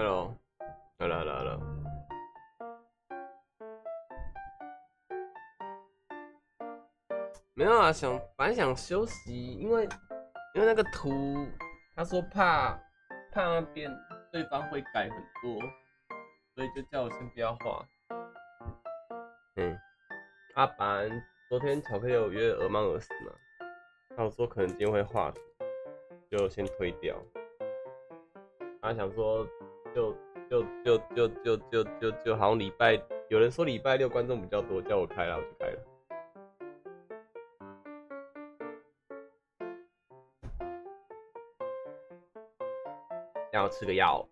Hello，Hello，Hello，Hello。没有啊，想本来想休息，因为因为那个图，他说怕怕那边对方会改很多，所以就叫我先不要画。嗯，阿凡，昨天巧克力有约鹅曼尔斯嘛？他说可能今天会画图，就先推掉。他想说，就就就就就就就就好像礼拜有人说礼拜六观众比较多，叫我开了，我就开了。然后吃个药。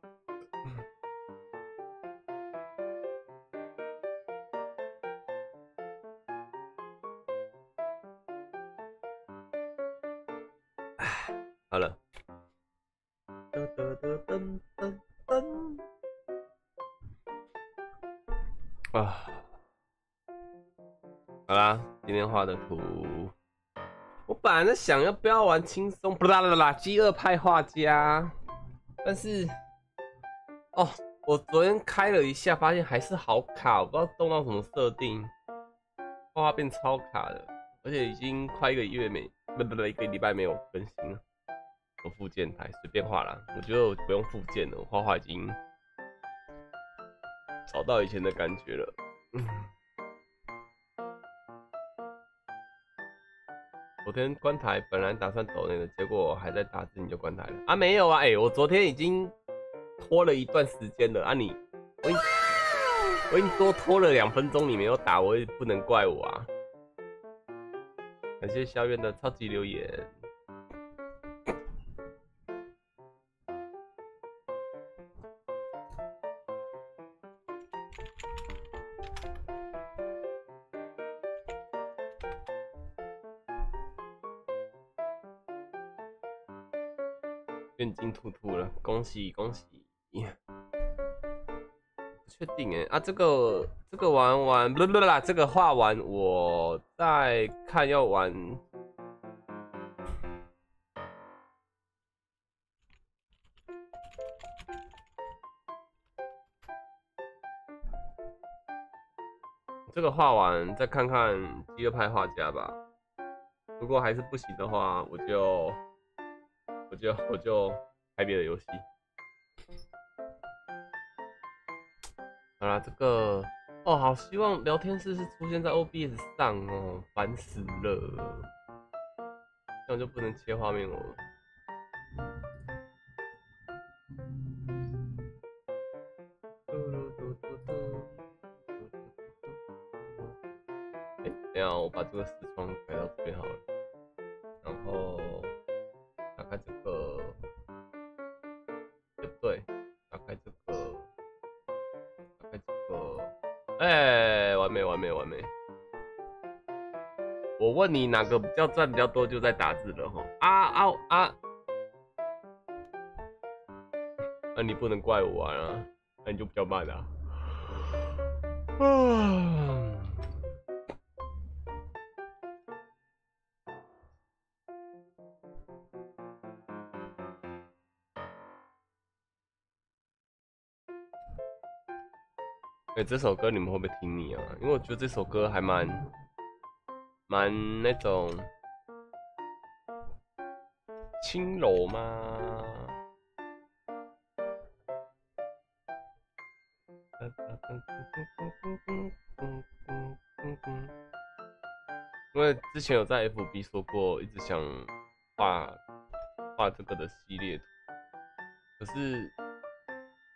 在想要不要玩轻松，不啦啦啦，饥饿派画家，但是，哦，我昨天开了一下，发现还是好卡，我不知道动到什么设定，画画变超卡的，而且已经快一个月没，不不不，一个礼拜没有更新了。我附件台随便画啦，我觉得我不用附件了，我画画已经找到以前的感觉了。天关台本来打算走那个，结果还在打字你就关台了啊？没有啊，哎，我昨天已经拖了一段时间了啊，你我我给你多拖了两分钟，你没有打，我也不能怪我啊。感谢小远的超级留言。兔兔了，恭喜恭喜！不确定哎啊，这个这个玩完不不啦，这个画完我再看要玩。这个画完再看看第二派画家吧。如果还是不行的话，我就。我就我就开别的游戏。好啦，这个哦，好希望聊天室是出现在 OBS 上哦，烦死了，这样就不能切画面了。哎，等下我把这个你哪个比较赚比较多，就在打字了哈。啊啊啊！那你不能怪我啊，那你就比较慢啊。啊！哎，这首歌你们会不会听腻啊？因为我觉得这首歌还蛮……蛮那种轻柔吗？因为之前有在 FB 说过，一直想画画这个的系列图，可是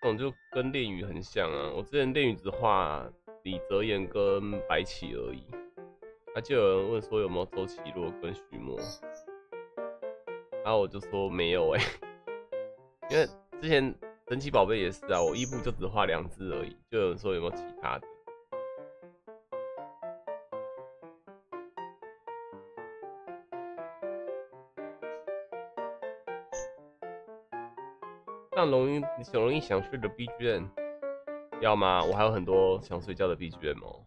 这种就跟恋语很像啊。我之前恋语只画李泽言跟白起而已。那就有人问说有没有周奇洛跟徐墨，然后我就说没有哎，因为之前神奇宝贝也是啊，我一部就只画两只而已，就有人说有没有其他的。像容易很容易想睡的 BGM，要吗？我还有很多想睡觉的 BGM 哦。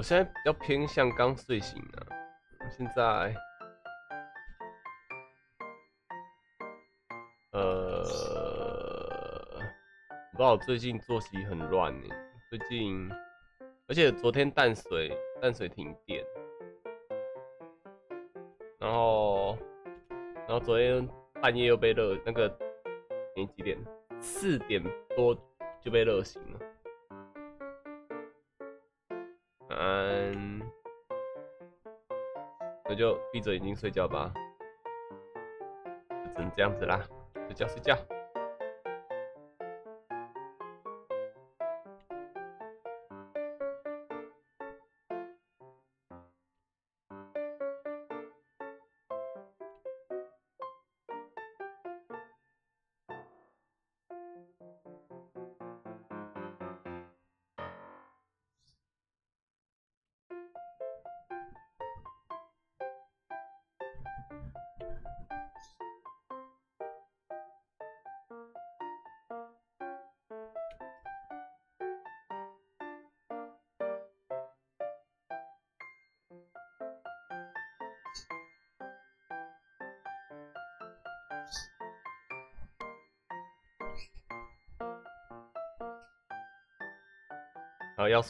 我现在比较偏向刚睡醒啊，现在，呃，不知道最近作息很乱呢，最近，而且昨天淡水淡水停电，然后，然后昨天半夜又被热，那个，你几点？四点多就被热醒就闭着眼睛睡觉吧，只能这样子啦，睡觉睡觉。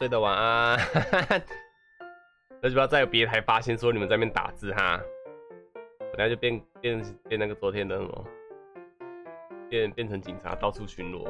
睡得晚安。那就不要再有别台发现说你们在那边打字哈，我等下就变变变那个昨天的什么，变变成警察到处巡逻。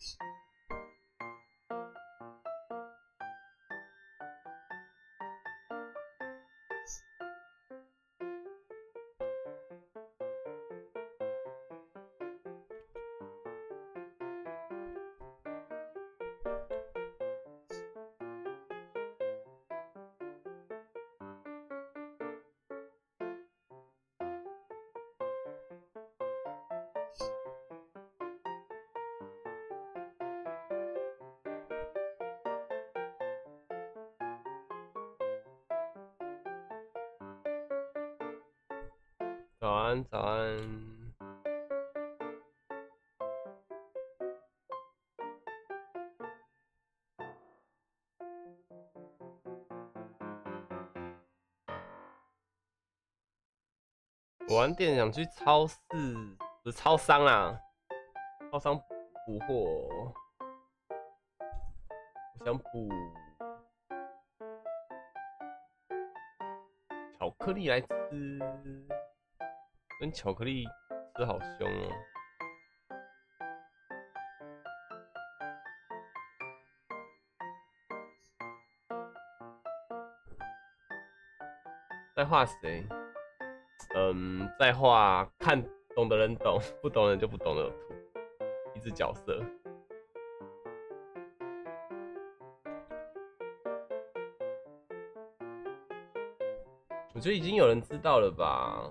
Thanks. 早安，早安。我晚点想去超市，不是超商啦，超商补货。我想补巧克力来吃。跟巧克力吃好凶哦！在画谁？嗯，在画看懂的人懂，不懂的人就不懂的图，一只角色。我觉得已经有人知道了吧？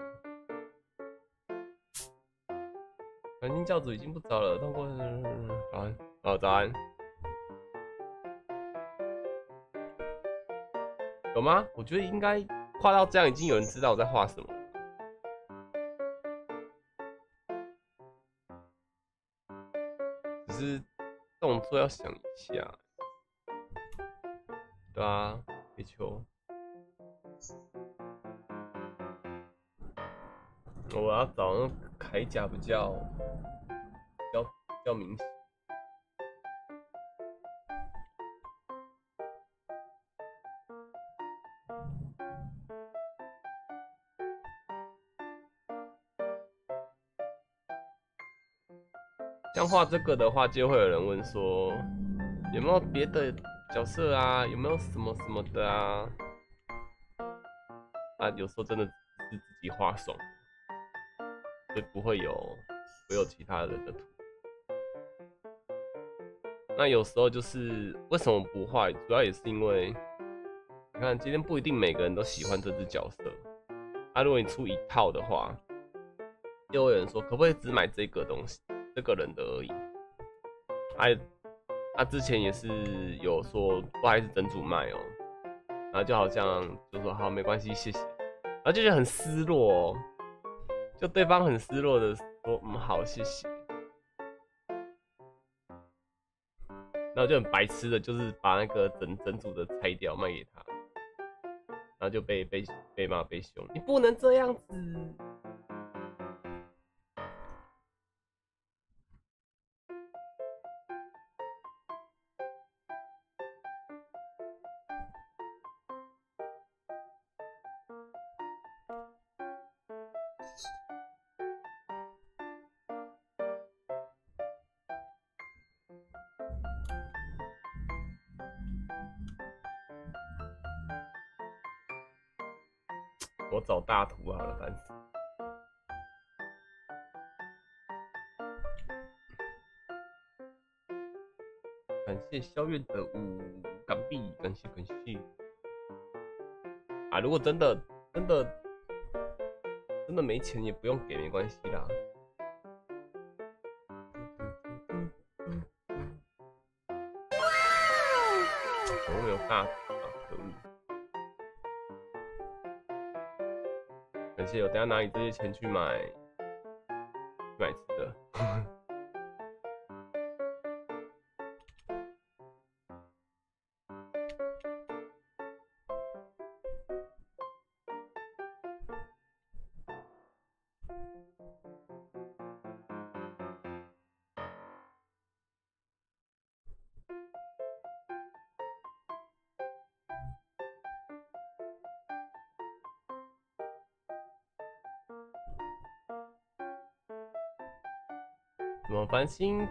教主已经不早了，通过早安，哦早安，有吗？我觉得应该画到这样，已经有人知道我在画什么。只是动作要想一下，对啊，没错。我要找那铠甲比较，较明。像画这个的话，就会有人问说，有没有别的角色啊？有没有什么什么的啊？啊，有时候真的是自己画爽，所以不会有，不会有其他人的图。那有时候就是为什么不画？主要也是因为，你看今天不一定每个人都喜欢这只角色。啊，如果你出一套的话，又有人说，可不可以只买这个东西？这个人的而已，哎，他之前也是有说不好意思整组卖哦，然后就好像就说好没关系谢谢，然后就是很失落哦，就对方很失落的说嗯好谢谢，然后就很白痴的，就是把那个整整组的拆掉卖给他，然后就被被被骂被凶，你不能这样子。感谢肖月的五港币，感谢感谢。啊，如果真的真的真的没钱，也不用给，没关系啦。我没有大啊，可恶！感谢我等下拿你这些钱去买买星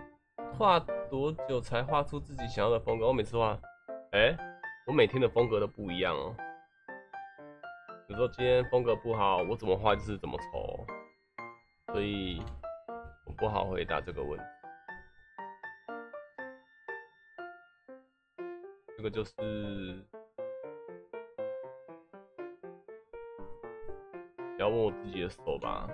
画多久才画出自己想要的风格？我每次画，哎，我每天的风格都不一样哦。比如说今天风格不好，我怎么画就是怎么丑，所以我不好回答这个问题。这个就是要问我自己的手吧。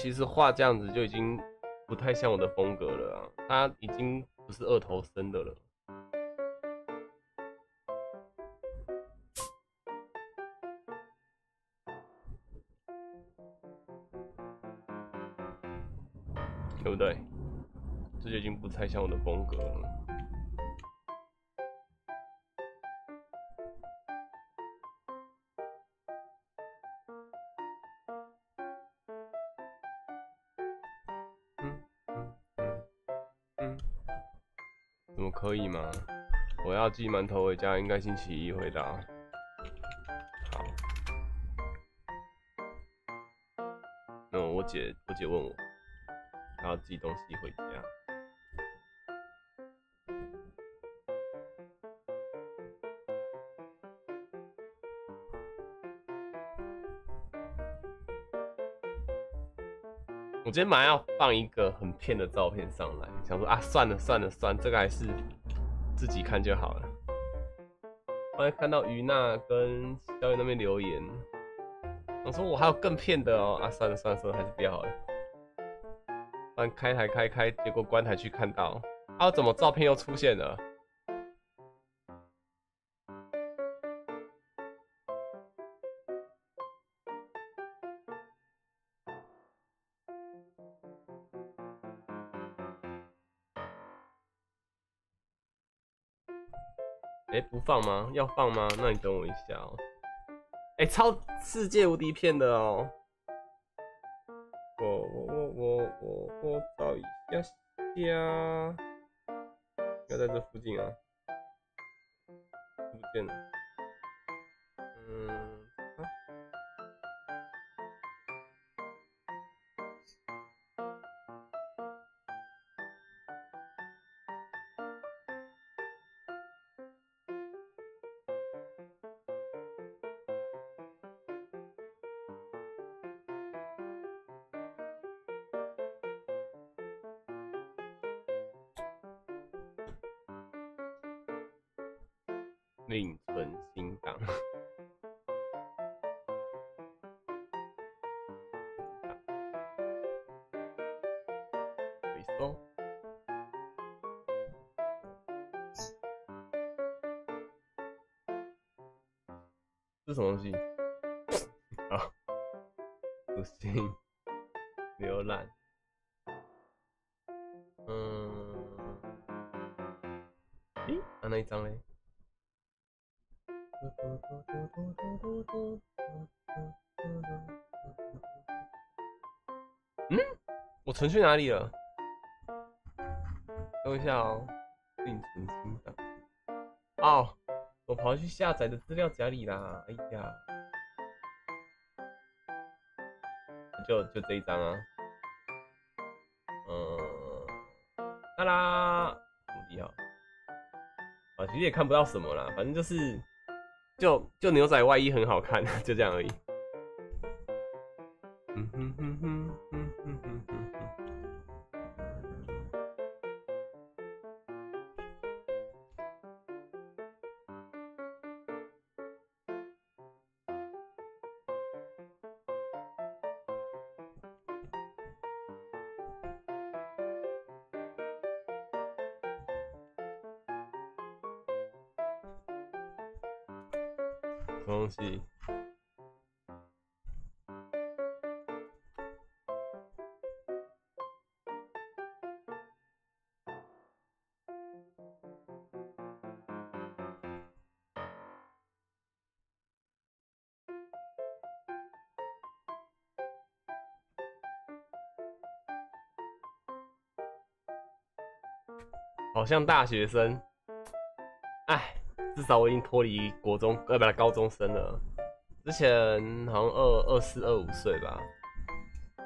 其实画这样子就已经不太像我的风格了啊，他已经不是二头身的了，对不对？这就已经不太像我的风格了。寄馒头回家，应该星期一回答。好。那我姐，我姐问我，她要寄东西回家。我今天马上要放一个很骗的照片上来，想说啊，算了算了算了，这个还是自己看就好了。后来看到于娜跟小雨那边留言，我说我还有更骗的哦，啊，算了算了算了，还是不要好了。然开台开开，结果关台去看到，啊，怎么照片又出现了？放吗？要放吗？那你等我一下哦。哎，超世界无敌片的哦。我我我我我我找一下下，要在这附近啊，不见了。另存新档，回 收，是什么东西？存去哪里了？等一下哦，另存新档。哦，我跑去下载的资料夹里啦。哎呀，就就这一张啊。嗯，啦啦，注意啊。啊，其实也看不到什么啦，反正就是。就就牛仔外衣很好看，就这样而已。像大学生，哎。至少我已经脱离国中，呃，不高中生了。之前好像二二四二五岁吧，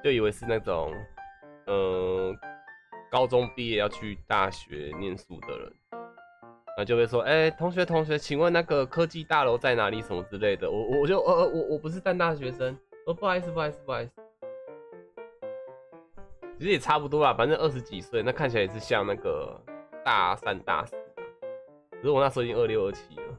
就以为是那种，嗯，高中毕业要去大学念书的人，那就会说，哎，同学同学，请问那个科技大楼在哪里？什么之类的。我我就呃呃我我不是当大学生，哦，不好意思不好意思不好意思。其实也差不多啦，反正二十几岁，那看起来也是像那个大三大四。可是我那时候已经二六二七了。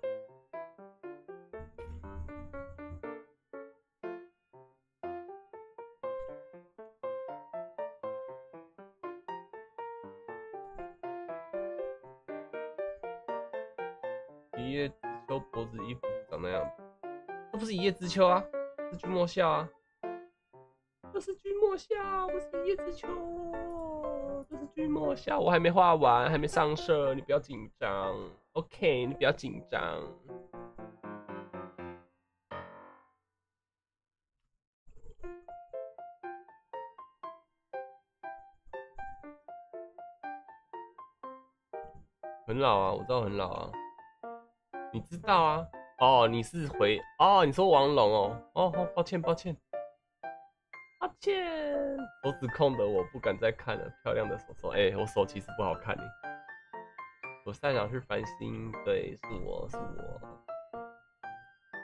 一叶知秋脖子衣服长那样，这不是一叶知秋啊，是君莫笑啊。这是君莫笑，不是一叶知秋。这是君莫笑，我还没画完，还没上色，你不要紧张。OK，你不要紧张。很老啊，我知道很老啊。你知道啊？哦，你是回哦？你说王龙哦？哦，抱歉，抱歉。手指控的我不敢再看了。漂亮的手手，哎，我手其实不好看呢。我擅长是繁星，对，是我是我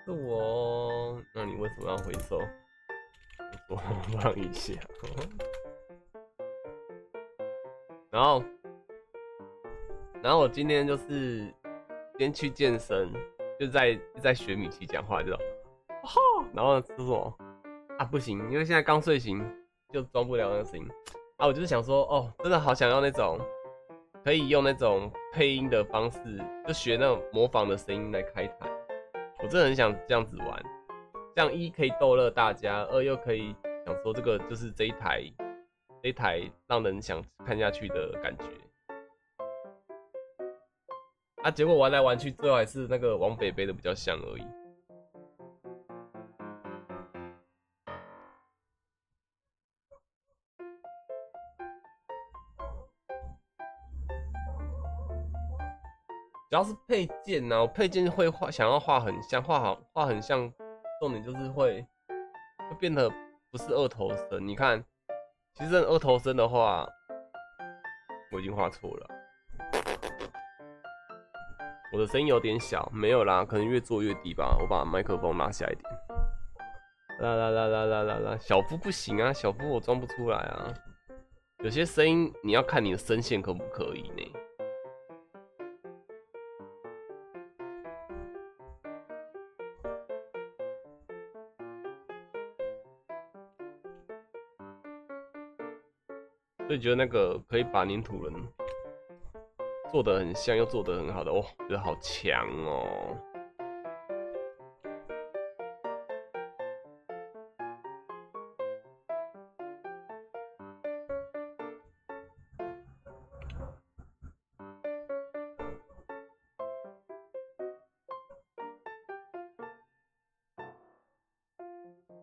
是我，那你为什么要回收？我放一下，然后然后我今天就是先去健身，就在就在学米奇讲话，就哈，然后说什么啊不行，因为现在刚睡醒，就装不了那个声音。啊，我就是想说，哦，真的好想要那种可以用那种配音的方式，就学那种模仿的声音来开台。我真的很想这样子玩，这样一可以逗乐大家，二又可以想说这个就是这一台这一台让人想看下去的感觉。啊，结果玩来玩去，最后还是那个王北北的比较像而已。要是配件呢，我配件会画，想要画很像，画好画很像，重点就是会会变得不是二头身。你看，其实二头身的话，我已经画错了。我的声音有点小，没有啦，可能越做越低吧。我把麦克风拉下一点。啦啦啦啦啦啦啦，小夫不行啊，小夫我装不出来啊。有些声音你要看你的声线可不可以呢？所以觉得那个可以把粘土人做的很像，又做的很好的，哇，觉得好强哦！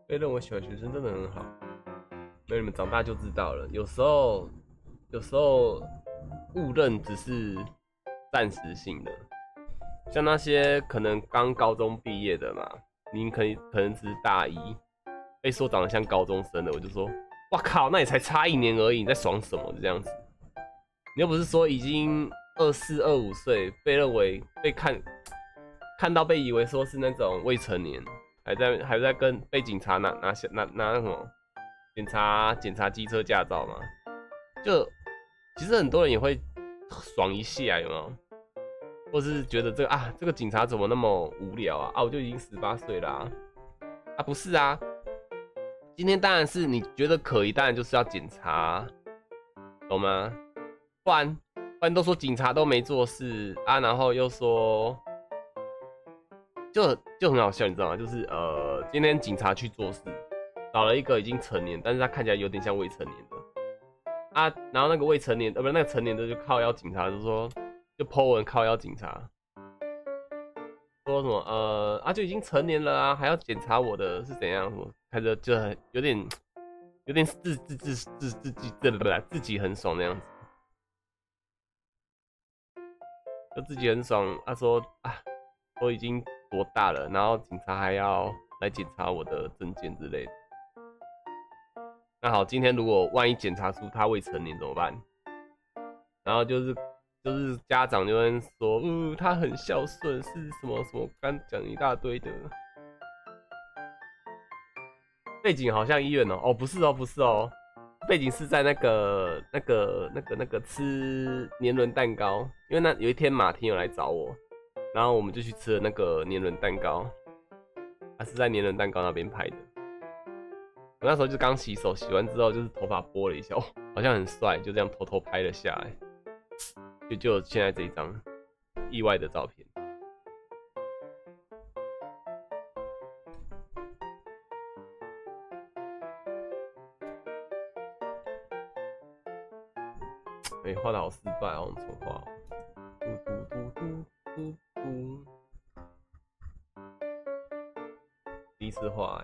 被认为喜欢学生真的很好。那你们长大就知道了。有时候，有时候误认只是暂时性的。像那些可能刚高中毕业的嘛，您可以可能只是大一，被说长得像高中生的，我就说，哇靠，那也才差一年而已，你在爽什么？这样子。你又不是说已经二四二五岁，被认为被看看到被以为说是那种未成年，还在还在跟被警察拿拿拿拿那什么？检查检查机车驾照嘛，就其实很多人也会爽一下，有没有？或是觉得这个啊，这个警察怎么那么无聊啊？啊，我就已经十八岁啦，啊，不是啊，今天当然是你觉得可疑，当然就是要检查，懂吗？不然不然都说警察都没做事啊，然后又说，就就很好笑，你知道吗？就是呃，今天警察去做事。找了一个已经成年，但是他看起来有点像未成年的啊。然后那个未成年，呃，不是那个成年的，就靠邀警察，就说就 po 文靠邀警察，说什么呃啊就已经成年了啊，还要检查我的是怎样？什么开始就很有点有点自自自自自己对不对？自己很爽那样子，就自己很爽。他说啊，我已经多大了，然后警察还要来检查我的证件之类的。那好，今天如果万一检查出他未成年怎么办？然后就是就是家长就会说，嗯，他很孝顺，是什么什么，刚讲一大堆的。背景好像医院哦，哦不是哦不是哦，背景是在那个那个那个那个吃年轮蛋糕，因为那有一天马婷有来找我，然后我们就去吃了那个年轮蛋糕，他是在年轮蛋糕那边拍的。我那时候就刚洗手，洗完之后就是头发拨了一下，哦，好像很帅，就这样偷偷拍了下来，就就现在这一张意外的照片。哎，画的好失败哦，重画。嘟嘟嘟嘟嘟嘟，第一次画。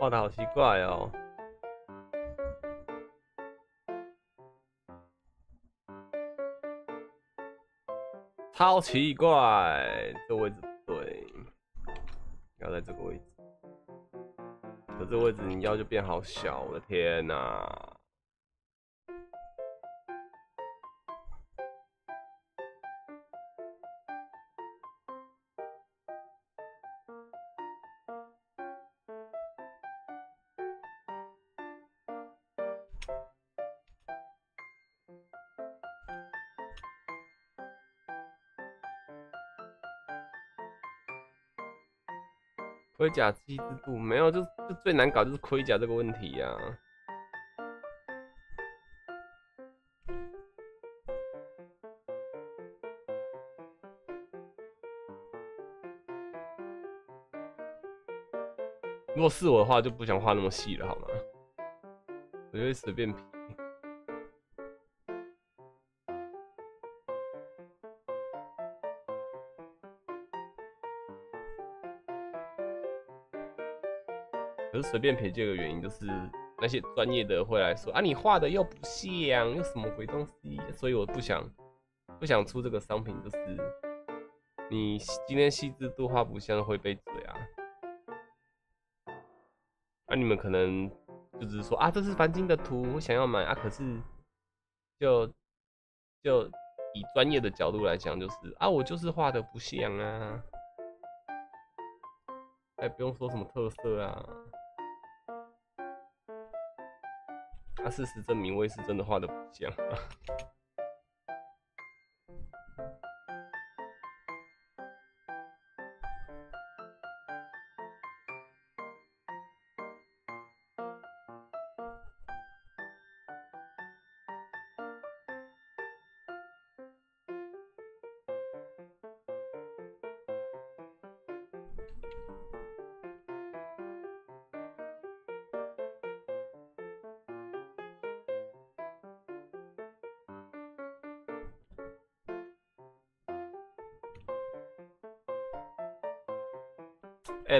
画的好奇怪哦，超奇怪，这位置不对，要在这个位置。可这位置你腰就变好小，我的天哪！盔甲细致度没有，就就最难搞就是盔甲这个问题呀。如果是我的话，就不想画那么细了，好吗？我就会随便皮。随便撇这个原因，就是那些专业的会来说啊，你画的又不像，又什么鬼东西，所以我不想不想出这个商品，就是你今天细致度画不像会被嘴啊。啊，你们可能就是说啊，这是繁星的图，我想要买啊，可是就就以专业的角度来讲，就是啊，我就是画的不像啊，哎，不用说什么特色啊。事实证明，卫士真的画的不像。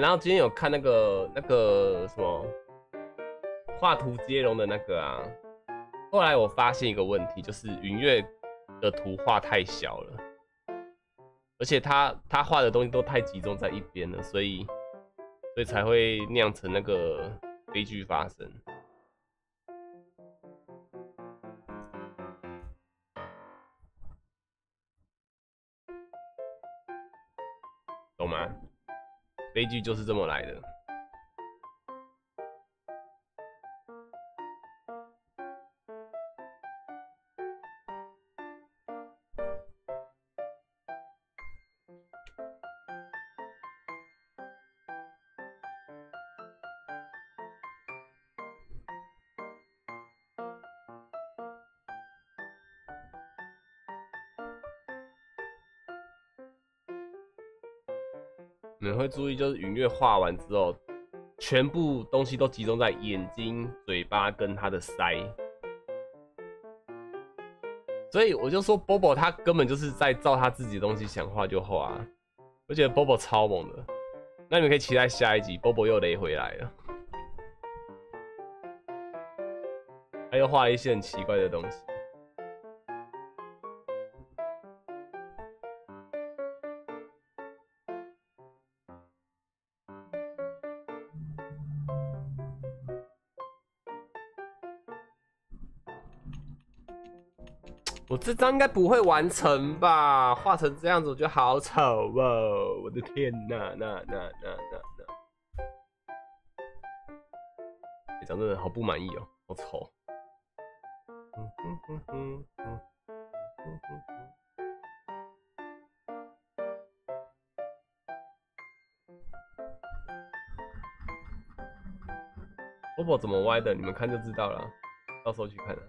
然后今天有看那个那个什么画图接龙的那个啊，后来我发现一个问题，就是云月的图画太小了，而且他他画的东西都太集中在一边了，所以所以才会酿成那个悲剧发生，剧就是这么来的。你们会注意，就是云月画完之后，全部东西都集中在眼睛、嘴巴跟他的腮，所以我就说，Bobo 他根本就是在照他自己的东西想画就画，我觉得 Bobo 超猛的。那你们可以期待下一集，Bobo 又雷回来了，他又画了一些很奇怪的东西。张应该不会完成吧？画成这样子，我觉得好丑哦！我的天哪，那那那那那，这张真的好不满意哦，好丑。波波怎么歪的？你们看就知道了，到时候去看了。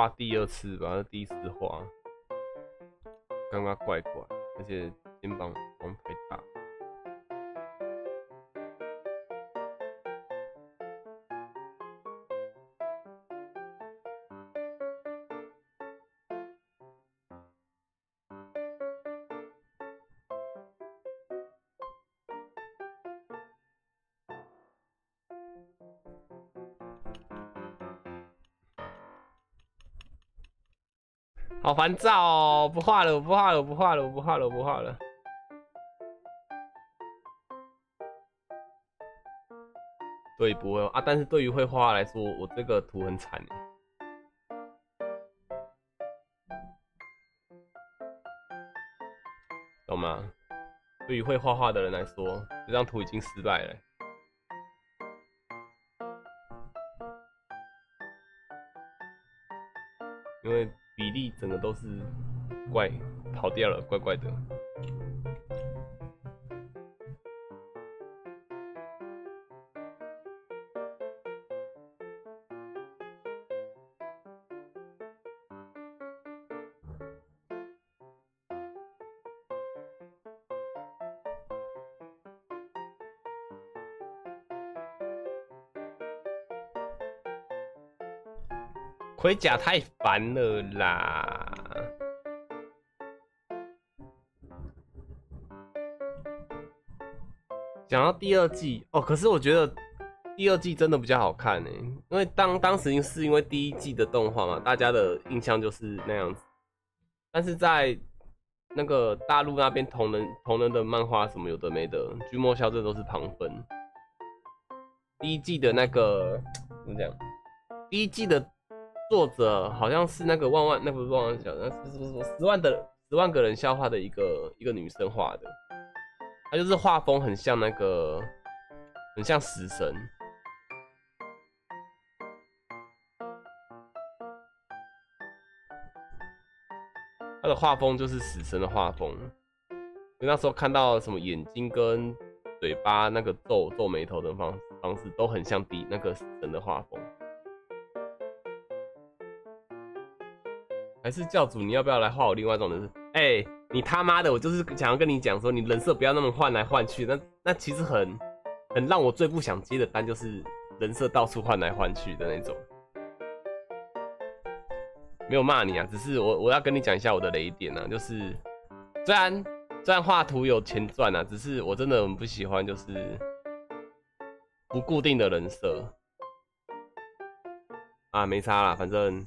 画第二次吧，第一次画。刚刚怪怪，而且肩膀往太烦躁！不画了，我不画了，我不画了，我不画了，我不画了。对，不会啊。但是对于会画来说，我这个图很惨懂吗？对于会画画的人来说，这张图已经失败了，因为。比例整个都是怪跑掉了，怪怪的。盔甲太烦了啦！讲到第二季哦，可是我觉得第二季真的比较好看呢，因为当当时是因为第一季的动画嘛，大家的印象就是那样子。但是在那个大陆那边同人同人的漫画什么有的没的，《君莫笑》这都是旁分。第一季的那个怎么讲？第一季的。作者好像是那个万万，那不是万万小，那是不是什么十万的十万个人笑话的一个一个女生画的，她就是画风很像那个，很像死神，她的画风就是死神的画风，因为那时候看到什么眼睛跟嘴巴那个皱皱眉头的方方式都很像底那个死神的画风。还是教主，你要不要来画我另外一种人设？哎，你他妈的，我就是想要跟你讲说，你人设不要那么换来换去。那那其实很很让我最不想接的单，就是人设到处换来换去的那种。没有骂你啊，只是我我要跟你讲一下我的雷点啊，就是虽然虽然画图有钱赚啊，只是我真的很不喜欢就是不固定的人设啊，没差啦，反正。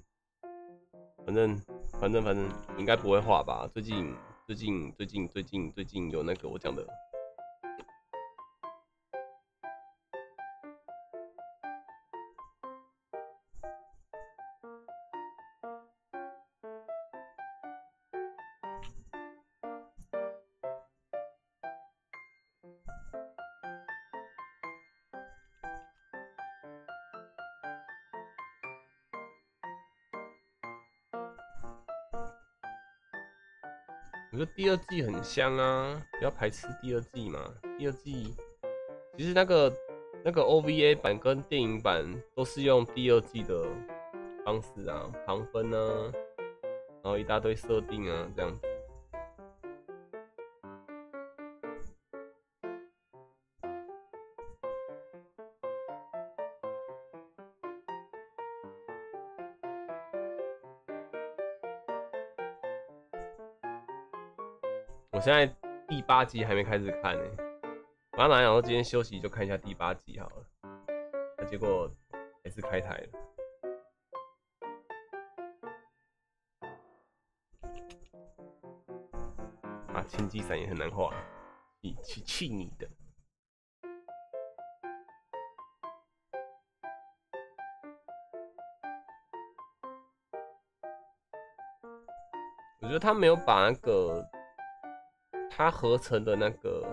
反正，反正，反正应该不会画吧？最近，最近，最近，最近，最近有那个我讲的。第二季很香啊，不要排斥第二季嘛。第二季其实那个那个 OVA 版跟电影版都是用第二季的方式啊，旁分啊，然后一大堆设定啊，这样子。现在第八集还没开始看呢，本来想说今天休息就看一下第八集好了，那结果还是开台了。啊，千机伞也很难画，你去气你的！我觉得他没有把那个。它合成的那个，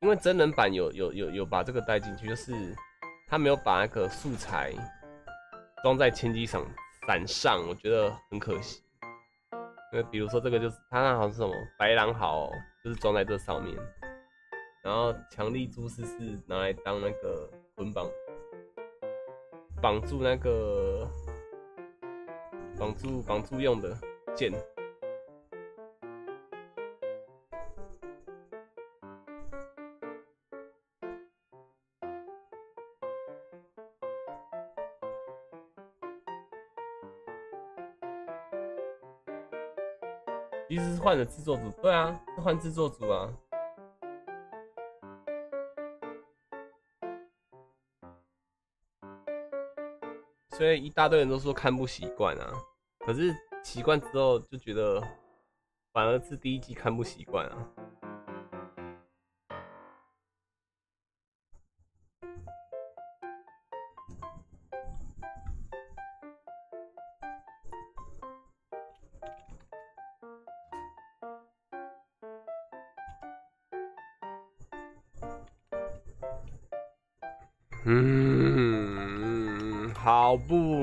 因为真人版有有有有把这个带进去，就是他没有把那个素材装在千机上伞上，我觉得很可惜。因为比如说这个就是它那好像是什么白狼好，就是装在这上面，然后强力蛛丝是拿来当那个捆绑绑住那个绑住绑住用的剑。换了制作组，对啊，是换制作组啊。所以一大堆人都说看不习惯啊，可是习惯之后就觉得，反而是第一季看不习惯啊。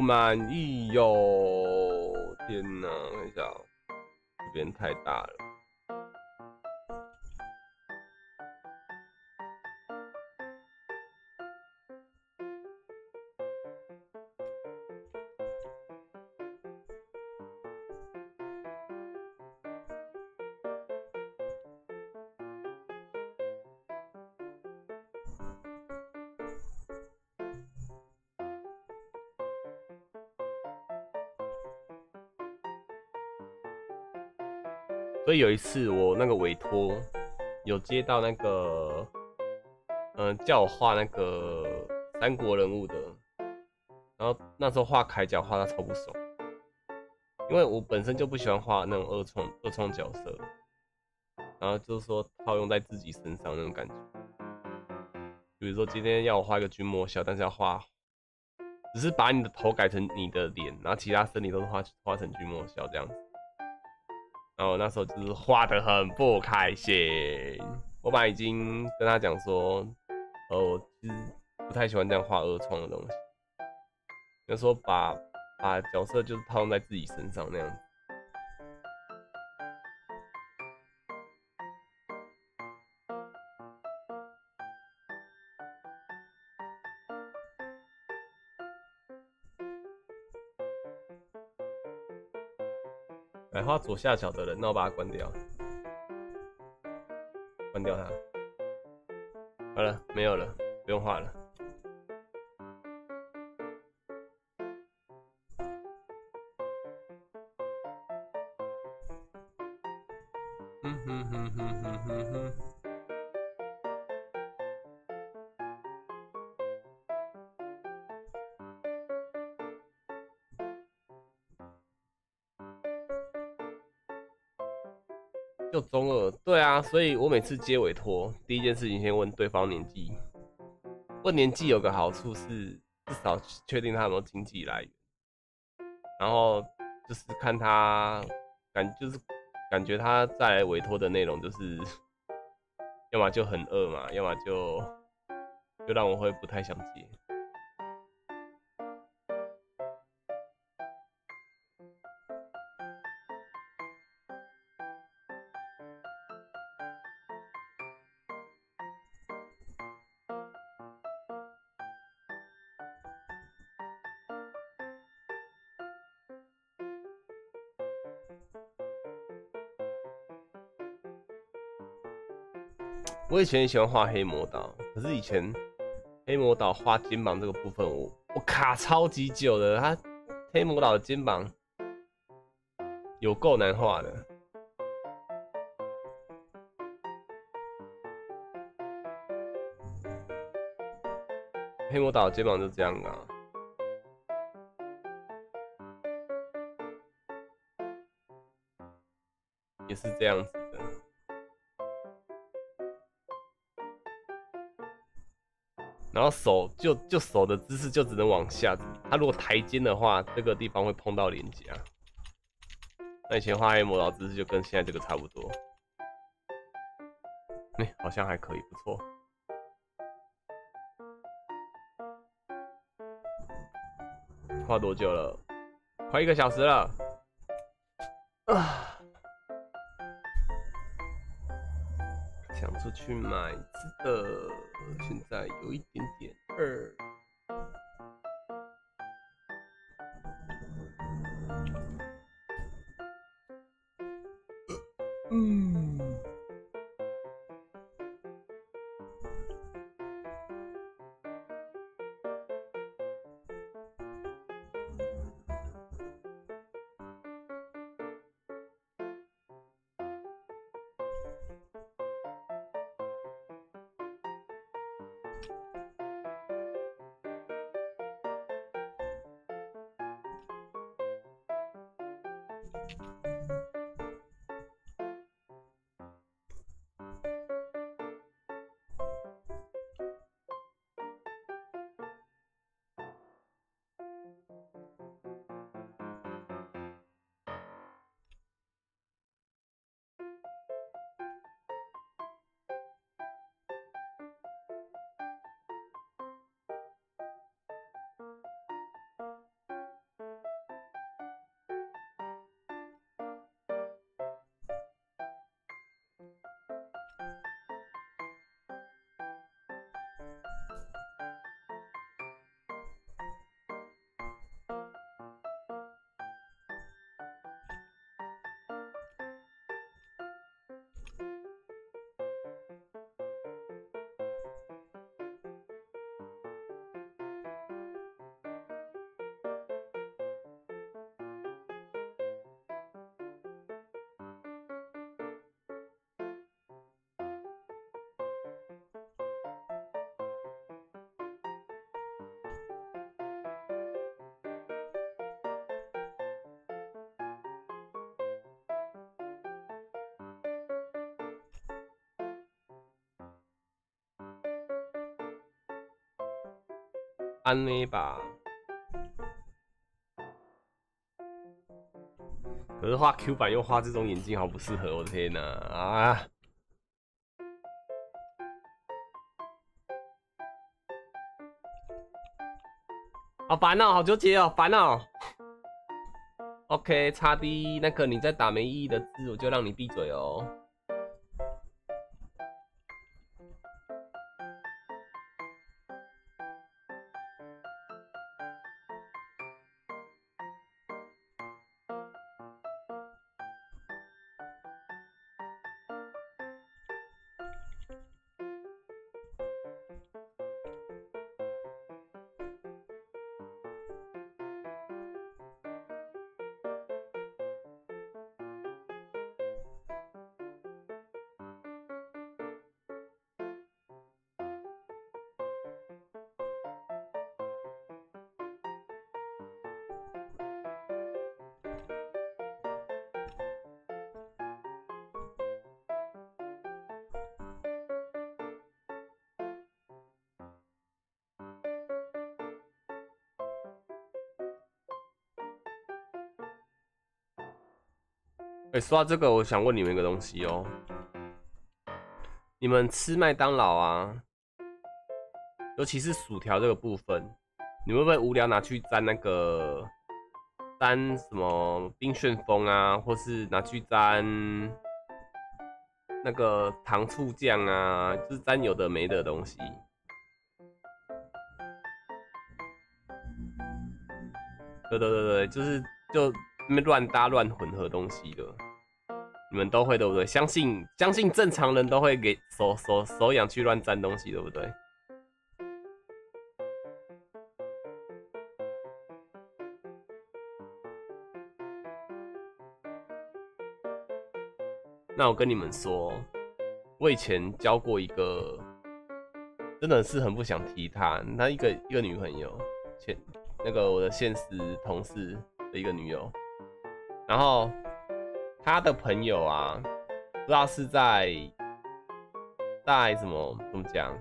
满意哟！天哪，看一下，这边太大了。所以有一次我那个委托有接到那个，嗯，叫我画那个三国人物的，然后那时候画铠甲画的超不爽，因为我本身就不喜欢画那种二创二创角色，然后就是说套用在自己身上那种感觉，比如说今天要我画一个军魔笑，但是要画，只是把你的头改成你的脸，然后其他身体都是画画成军魔笑这样子。然后那时候就是画的很不开心，我本来已经跟他讲说，呃，我其实不太喜欢这样画二创的东西，有时候把把角色就是套用在自己身上那样子。左下角的人，那我把它关掉，关掉它。好了，没有了，不用画了。所以我每次接委托，第一件事情先问对方年纪。问年纪有个好处是，至少确定他有没有经济来源。然后就是看他感，就是感觉他在委托的内容，就是 要么就很饿嘛，要么就就让我会不太想接。前喜欢画黑魔导，可是以前黑魔导画肩膀这个部分，我我卡超级久的。他黑魔导的肩膀有够难画的。黑魔导的肩膀就这样啊，也是这样子。手就就手的姿势就只能往下，他如果抬肩的话，这个地方会碰到脸颊。那以前画黑魔导姿势就跟现在这个差不多，哎，好像还可以，不错。画多久了？快一个小时了。去买吃的，现在有一点点饿。安内吧。可是画 Q 版又画这种眼睛，好不适合！我的天哪啊！好烦哦，好纠结哦，烦哦。OK，差 D，那个你在打没意义的字，我就让你闭嘴哦。说到这个，我想问你们一个东西哦。你们吃麦当劳啊，尤其是薯条这个部分，你们会不会无聊拿去沾那个沾什么冰旋风啊，或是拿去沾那个糖醋酱啊，就是沾有的没的东西？对对对对，就是就。乱搭乱混合东西的，你们都会对不对？相信相信正常人都会给手手手痒去乱沾东西，对不对？那我跟你们说，我以前交过一个，真的是很不想提她，她一个一个女朋友，前那个我的现实同事的一个女友。然后他的朋友啊，不知道是在在什么怎么讲，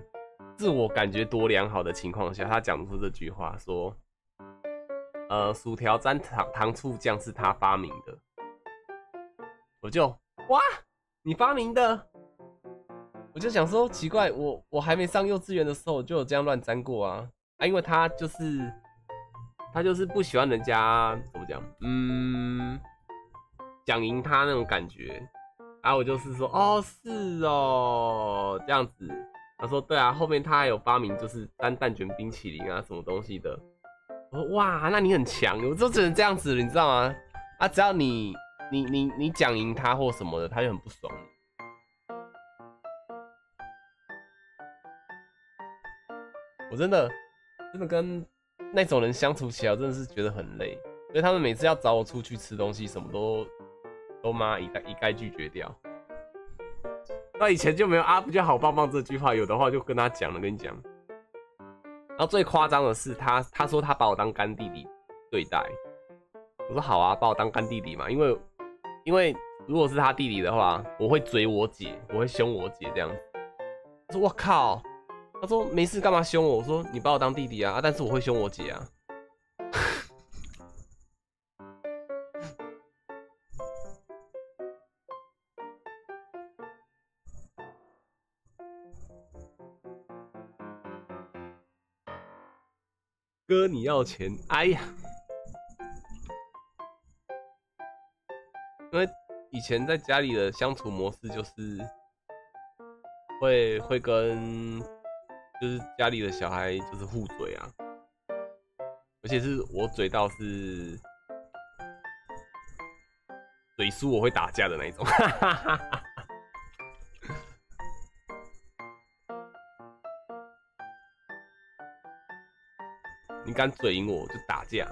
自我感觉多良好的情况下，他讲出这句话说：“呃，薯条沾糖糖醋酱是他发明的。”我就哇，你发明的？我就想说奇怪，我我还没上幼稚园的时候就有这样乱沾过啊啊！因为他就是他就是不喜欢人家怎么讲，嗯。想赢他那种感觉，然后我就是说，哦，是哦，这样子。他说，对啊，后面他还有发明，就是单蛋卷冰淇淋啊，什么东西的。我说，哇，那你很强，我就只能这样子，你知道吗？啊，只要你，你，你，你讲赢他或什么的，他就很不爽。我真的，真的跟那种人相处起来，真的是觉得很累。所以他们每次要找我出去吃东西，什么都。都妈一概一概拒绝掉。那以前就没有啊，不就好棒棒这句话，有的话就跟他讲了，跟你讲。然后最夸张的是，他他说他把我当干弟弟对待，我说好啊，把我当干弟弟嘛，因为因为如果是他弟弟的话，我会追我姐，我会凶我姐这样子。我说我靠，他说没事干嘛凶我？我说你把我当弟弟啊，但是我会凶我姐啊。哥，你要钱？哎呀，因为以前在家里的相处模式就是会会跟就是家里的小孩就是互嘴啊，而且是我嘴到是嘴输我会打架的那种。哈哈哈哈你敢嘴赢我就打架，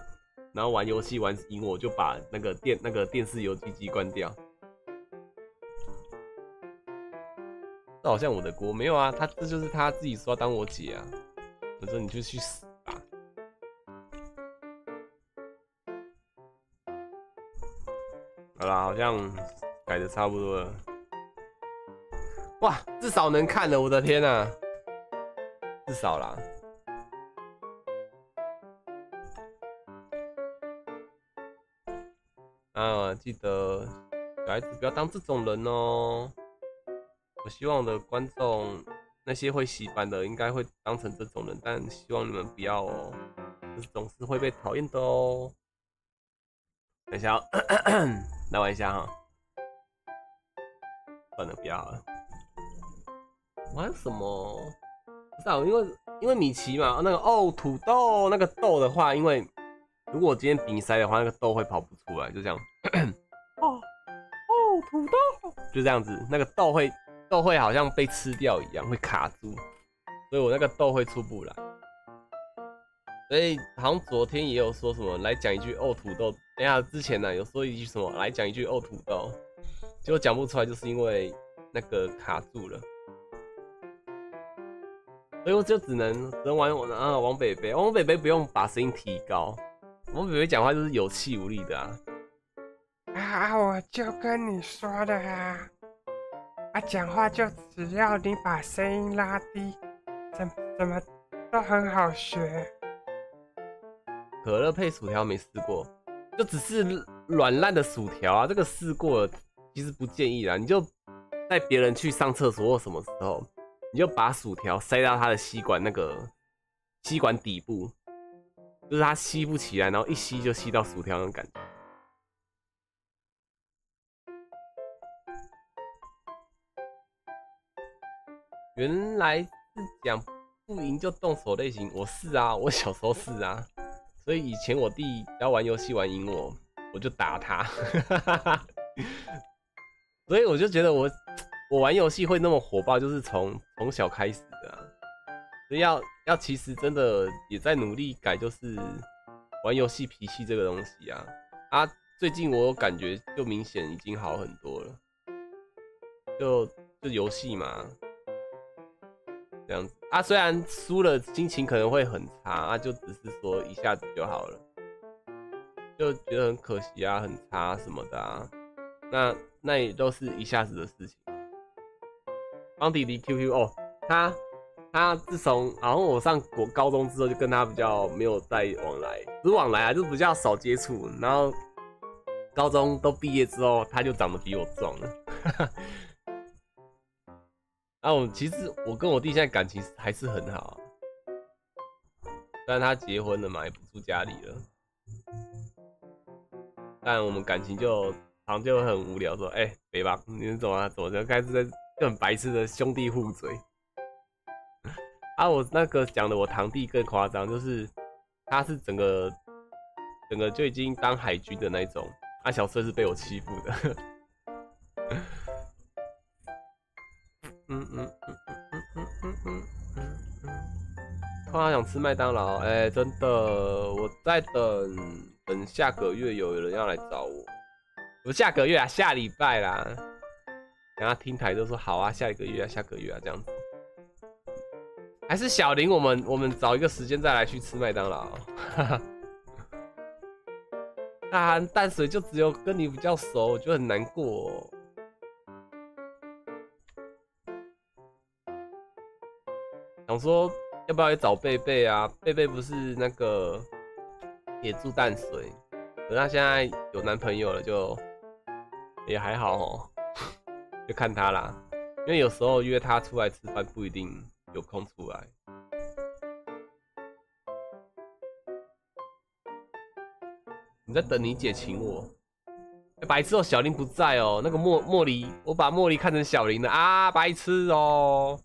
然后玩游戏玩赢我就把那个电那个电视游戏机关掉。这好像我的锅没有啊，他这就是他自己说要当我姐啊，我说你就去死吧。好啦，好像改的差不多了。哇，至少能看了，我的天呐，至少啦。记得小孩子不要当这种人哦。我希望的观众那些会洗版的，应该会当成这种人，但希望你们不要哦，总是会被讨厌的哦。等一下，来玩一下哈。算了，不要了。玩什么？不知道，因为因为米奇嘛，那个哦土豆那个豆的话，因为。如果我今天比赛的话，那个豆会跑不出来，就这样。就这样子，那个豆会豆会好像被吃掉一样，会卡住，所以我那个豆会出不来。所以好像昨天也有说什么来讲一句哦土豆，等下之前呢有说一句什么来讲一句哦土豆，结果讲不出来，就是因为那个卡住了。所以我就只能只能玩我啊王北北，王北北不用把声音提高。我们北北讲话就是有气无力的啊！啊，我就跟你说的啊，啊，讲话就只要你把声音拉低，怎怎么都很好学。可乐配薯条没试过，就只是软烂的薯条啊！这个试过，其实不建议啦。你就在别人去上厕所或什么时候，你就把薯条塞到他的吸管那个吸管底部。就是他吸不起来，然后一吸就吸到薯条那种感觉。原来是讲不赢就动手类型，我是啊，我小时候是啊，所以以前我弟要玩游戏玩赢我，我就打他。所以我就觉得我我玩游戏会那么火爆，就是从从小开始的。所以要要其实真的也在努力改，就是玩游戏脾气这个东西啊啊！最近我感觉，就明显已经好很多了。就就游戏嘛，这样子啊，虽然输了心情可能会很差啊，就只是说一下子就好了，就觉得很可惜啊，很差什么的啊。那那也都是一下子的事情。帮弟弟 QQ 哦，他。他自从然后我上国高中之后，就跟他比较没有再往来，不是往来啊，就比较少接触。然后高中都毕业之后，他就长得比我壮了。啊，我其实我跟我弟现在感情还是很好，虽然他结婚了嘛，也不住家里了，但我们感情就好像就很无聊，说哎，北吧，你们怎么怎么就开始在就很白痴的兄弟互嘴。啊，我那个讲的我堂弟更夸张，就是他是整个整个就已经当海军的那种，啊，小时候是被我欺负的。嗯嗯嗯嗯嗯嗯嗯嗯嗯，突然想吃麦当劳，哎，真的，我在等等下个月有人要来找我，不下个月啊，下礼拜啦。然后听台都说好啊，下一个月啊，下个月啊，这样子。还是小林，我们我们找一个时间再来去吃麦当劳。哈 哈啊，淡水就只有跟你比较熟，我就很难过、哦。想说要不要也找贝贝啊？贝贝不是那个也住淡水，可是她现在有男朋友了，就也还好哦，就看他啦。因为有时候约他出来吃饭不一定有空出来。你在等你姐请我？白痴哦、小林不在哦、那个茉茉莉，我把茉莉看成小林了啊，白痴哦、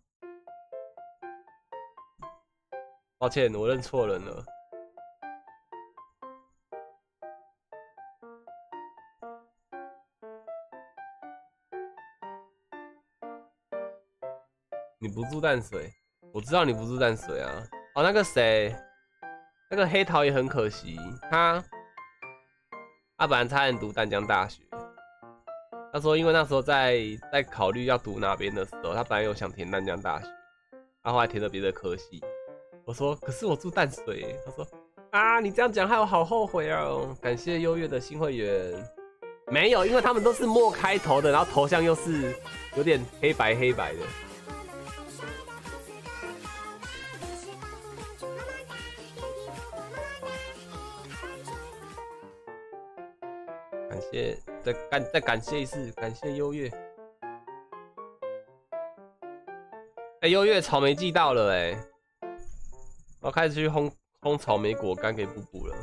抱歉，我认错人了。你不住淡水，我知道你不住淡水啊。哦，那个谁，那个黑桃也很可惜，他他本来差点读淡江大学，他说因为那时候在在考虑要读哪边的时候，他本来有想填淡江大学，他后来填了别的科系。我说可是我住淡水，他说啊你这样讲害我好后悔哦。感谢优越的新会员，没有，因为他们都是莫开头的，然后头像又是有点黑白黑白的。感谢，再感再感谢一次，感谢优越。哎、优越草莓季到了哎、我开始去烘烘草莓果干给布布了。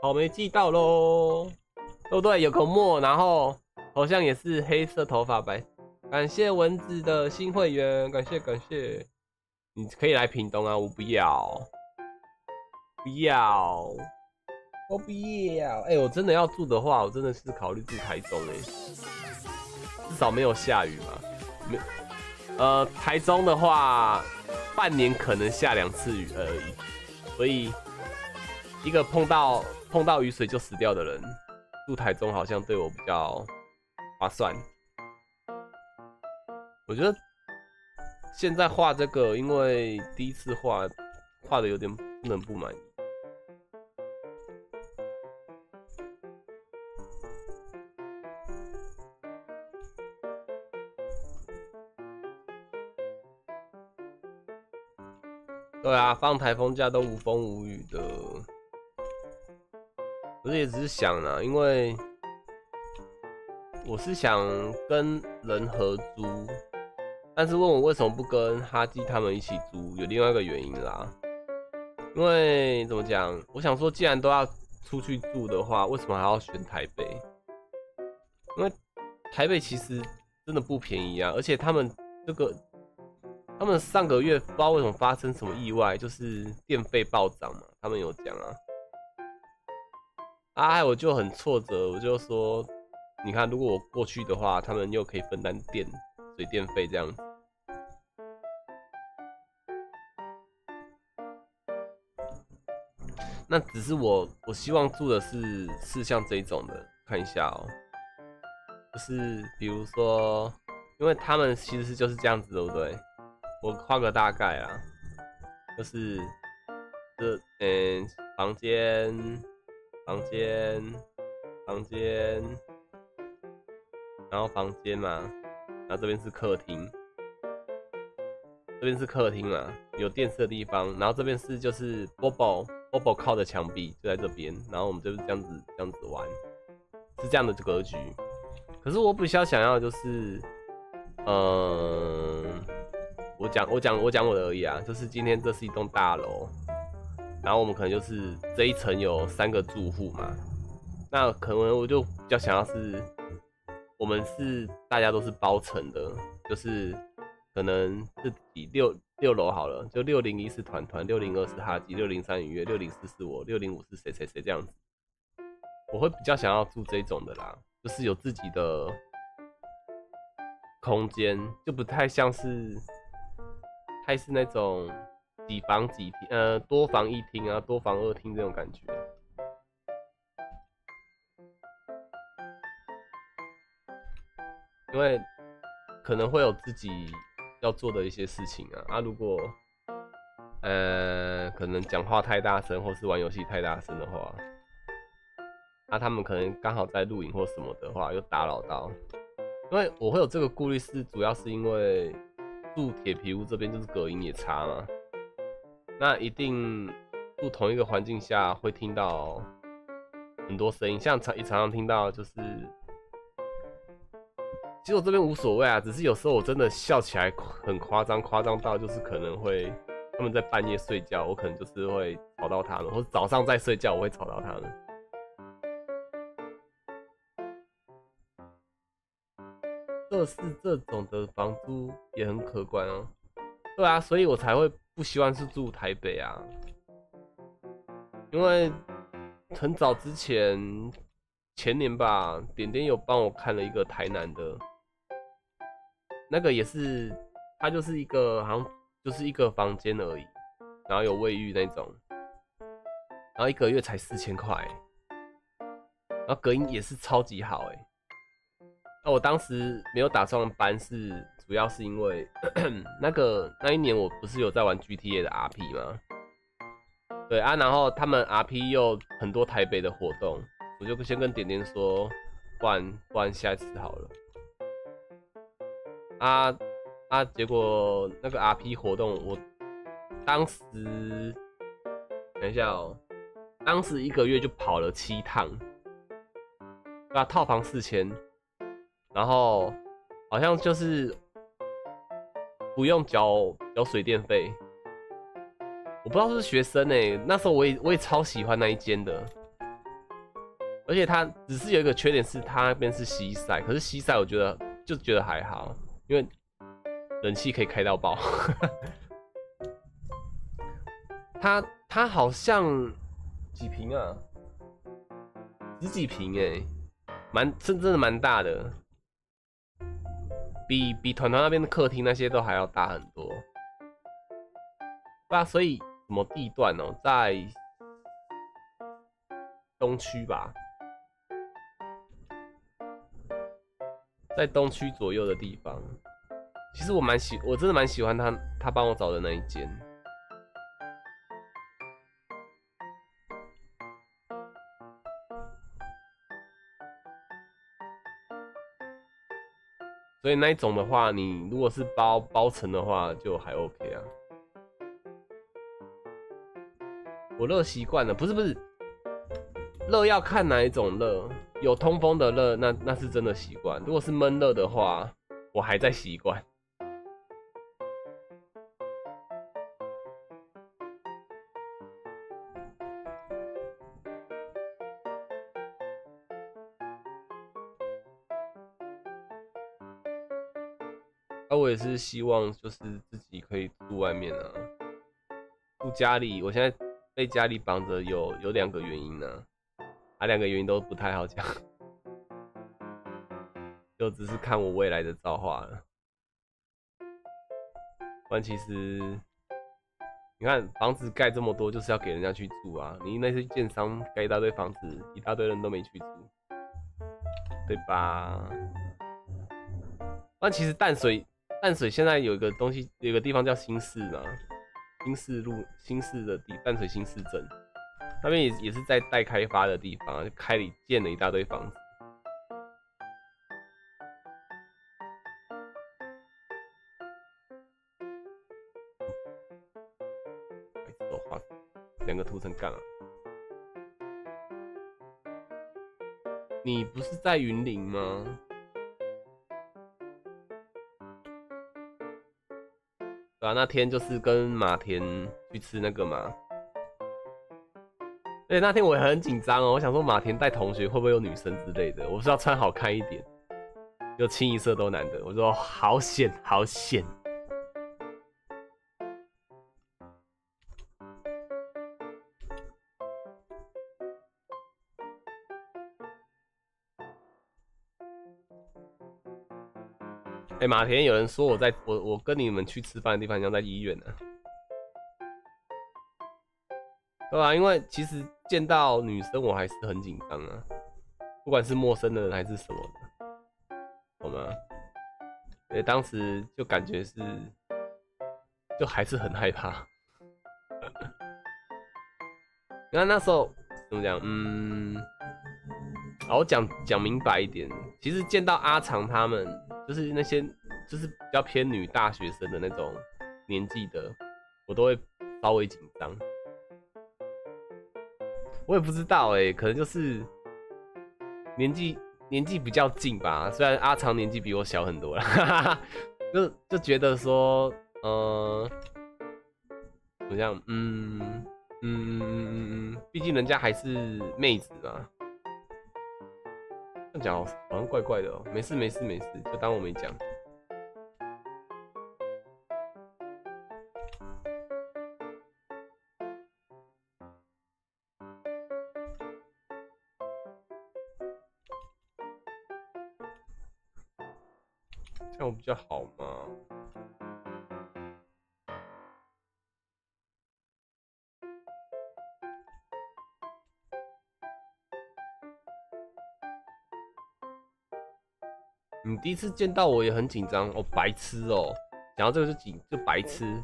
草莓寄到喽，哦对？有个墨，然后头像也是黑色头发白。感谢蚊子的新会员，感谢感谢。你可以来屏东啊，我不要，不要。我不要，哎、我真的要住的话，我真的是考虑住台中哎、至少没有下雨嘛。没，呃，台中的话，半年可能下两次雨而已，所以一个碰到碰到雨水就死掉的人，住台中好像对我比较划算。我觉得现在画这个，因为第一次画画的有点不能不满意。对啊，放台风假都无风无雨的，可是也只是想啊，因为我是想跟人合租，但是问我为什么不跟哈基他们一起租，有另外一个原因啦。因为怎么讲，我想说，既然都要出去住的话，为什么还要选台北？因为台北其实真的不便宜啊，而且他们这个。他们上个月不知道为什么发生什么意外，就是电费暴涨嘛，他们有讲啊。啊，我就很挫折，我就说，你看，如果我过去的话，他们又可以分担电水电费这样。那只是我，我希望住的是是像这一种的，看一下哦、就是比如说，因为他们其实是就是这样子，对不对？我画个大概啊，就是这嗯、房间房间房间，然后房间嘛，然后这边是客厅，这边是客厅嘛，有电视的地方，然后这边是就是 Bobo Bobo 靠的墙壁就在这边，然后我们就是这样子这样子玩，是这样的格局。可是我比较想要的就是，嗯、我讲我讲我讲我的而已啊，就是今天这是一栋大楼，然后我们可能就是这一层有三个住户嘛，那可能我就比较想要是，我们是大家都是包层的，就是可能是以六六楼好了，就六零一是团团，六零二是哈基，六零三愉悦，六零四是我，六零五是谁谁谁这样子，我会比较想要住这种的啦，就是有自己的空间，就不太像是。还是那种几房几厅，呃，多房一厅啊，多房二厅这种感觉。因为可能会有自己要做的一些事情啊，啊，如果呃可能讲话太大声，或是玩游戏太大声的话，啊，他们可能刚好在录影或什么的话，又打扰到。因为我会有这个顾虑，是主要是因为住铁皮屋这边就是隔音也差嘛，那一定住同一个环境下会听到很多声音，像常也常常听到就是，其实我这边无所谓啊，只是有时候我真的笑起来很夸张，夸张到就是可能会他们在半夜睡觉，我可能就是会吵到他们，或者早上在睡觉我会吵到他们。这是这种的房租也很可观哦，对啊，所以我才会不希望是住台北啊，因为很早之前前年吧，点点有帮我看了一个台南的，那个也是，它就是一个好像就是一个房间而已，然后有卫浴那种，然后一个月才四千块，然后隔音也是超级好哎。那我当时没有打算搬，是主要是因为那个那一年我不是有在玩 GTA 的 RP 吗？对啊，然后他们 RP 又很多台北的活动，我就先跟点点说，不然不然下一次好了。啊啊，结果那个 RP 活动，我当时等一下哦，当时一个月就跑了七趟，对吧？套房四千。然后好像就是不用交交水电费，我不知道是学生哎，那时候我也我也超喜欢那一间的，而且它只是有一个缺点是它那边是西晒，可是西晒我觉得就觉得还好，因为冷气可以开到爆。它它好像几平啊？十几平哎，蛮真真的蛮大的。比比团团那边的客厅那些都还要大很多，那，所以什么地段哦，在东区吧，在东区左右的地方，其实我蛮喜，我真的蛮喜欢他他帮我找的那一间。所以那一种的话，你如果是包包层的话，就还 OK 啊。我热习惯了，不是不是，热要看哪一种热，有通风的热，那那是真的习惯。如果是闷热的话，我还在习惯。是希望，就是自己可以住外面啊，住家里。我现在被家里绑着，有有两个原因呢，啊，两个原因都不太好讲，就只是看我未来的造化了。不然其实，你看房子盖这么多，就是要给人家去住啊。你那些建商盖一大堆房子，一大堆人都没去住，对吧？不然其实淡水。淡水现在有一个东西，有个地方叫新市嘛，新市路、新市的地，淡水新市镇那边也也是在待开发的地方，就开里建了一大堆房子。两个图层干了。你不是在云林吗？啊，那天就是跟马田去吃那个嘛。对，那天我也很紧张哦，我想说马田带同学会不会有女生之类的，我是要穿好看一点，就清一色都男的。我说好险，好险。马田有人说我在我我跟你们去吃饭的地方像在医院呢，对吧？因为其实见到女生我还是很紧张啊，不管是陌生的人还是什么的，好吗？哎，当时就感觉是，就还是很害怕。你看那时候怎么讲？嗯，好，我讲讲明白一点，其实见到阿长他们，就是那些就是比较偏女大学生的那种年纪的，我都会稍微紧张。我也不知道哎、可能就是年纪年纪比较近吧。虽然阿长年纪比我小很多啦，就就觉得说，呃，怎么样？嗯嗯嗯嗯嗯，毕竟人家还是妹子嘛。这样讲好好像怪怪的哦、没事没事没事，就当我没讲。这样我比较好吗？你第一次见到我也很紧张哦，白痴哦。讲到这个就紧就白痴，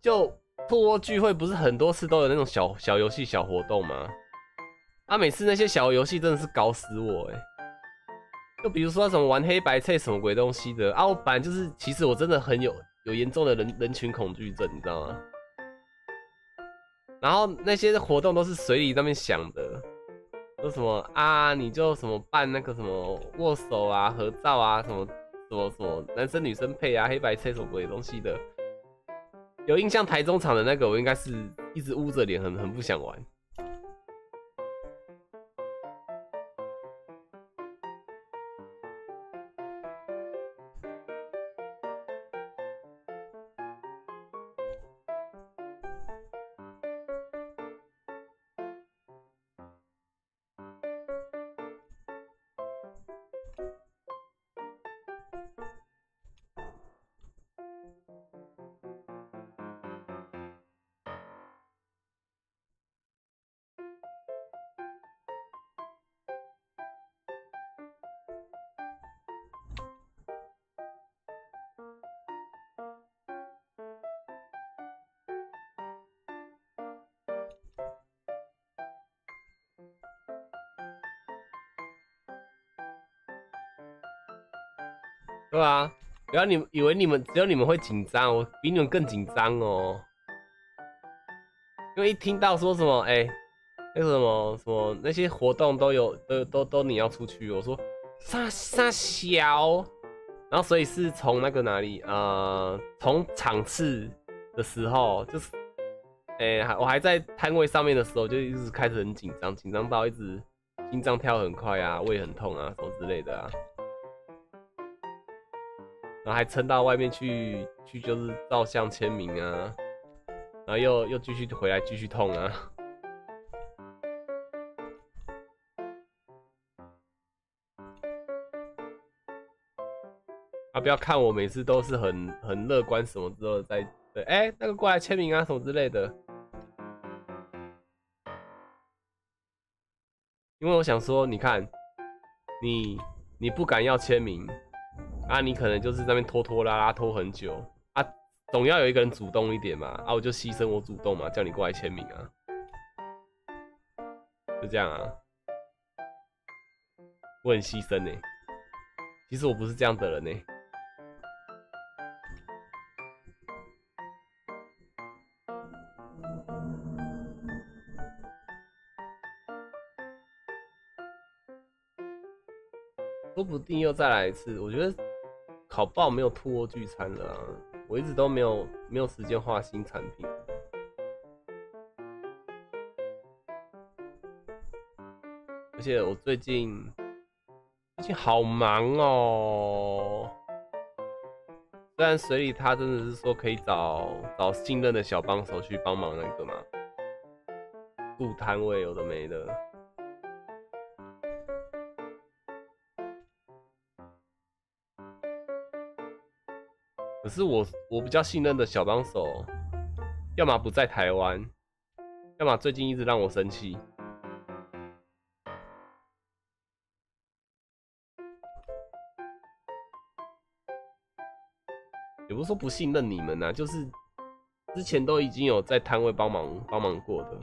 就兔窝聚会不是很多次都有那种小小游戏、小活动吗？啊，每次那些小游戏真的是搞死我哎。就比如说什么玩黑白菜什么鬼东西的啊，我本来就是，其实我真的很有有严重的人人群恐惧症，你知道吗？然后那些活动都是随里那边想的，说什么啊，你就什么办那个什么握手啊、合照啊，什么什么什么男生女生配啊、黑白菜什么鬼东西的。有印象台中场的那个，我应该是一直捂着脸，很很不想玩。要你们以为你们只有你们会紧张，我比你们更紧张哦。因为一听到说什么，哎、那个什么什么那些活动都有，都都都你要出去，我说傻傻小，然后所以是从那个哪里，呃，从场次的时候，就是，哎、还我还在摊位上面的时候，就一直开始很紧张，紧张到一直心脏跳很快啊，胃很痛啊，什么之类的啊。然后还撑到外面去去就是照相签名啊，然后又又继续回来继续痛啊。啊！不要看我每次都是很很乐观什么之后再对，哎、那个过来签名啊什么之类的。因为我想说，你看，你你不敢要签名，啊，你可能就是在那边拖拖拉拉拖很久啊，总要有一个人主动一点嘛，啊，我就牺牲我主动嘛，叫你过来签名啊，就这样啊，我很牺牲呢、其实我不是这样的人呢、说不定又再来一次。我觉得好爆没有兔窝聚餐了啊，我一直都没有没有时间画新产品。而且我最近最近好忙哦。虽然水里他真的是说可以找找信任的小帮手去帮忙那个嘛，顾摊位有的没的。可是我我比较信任的小帮手，要么不在台湾，要么最近一直让我生气。也不是说不信任你们呐、就是之前都已经有在摊位帮忙帮忙过的。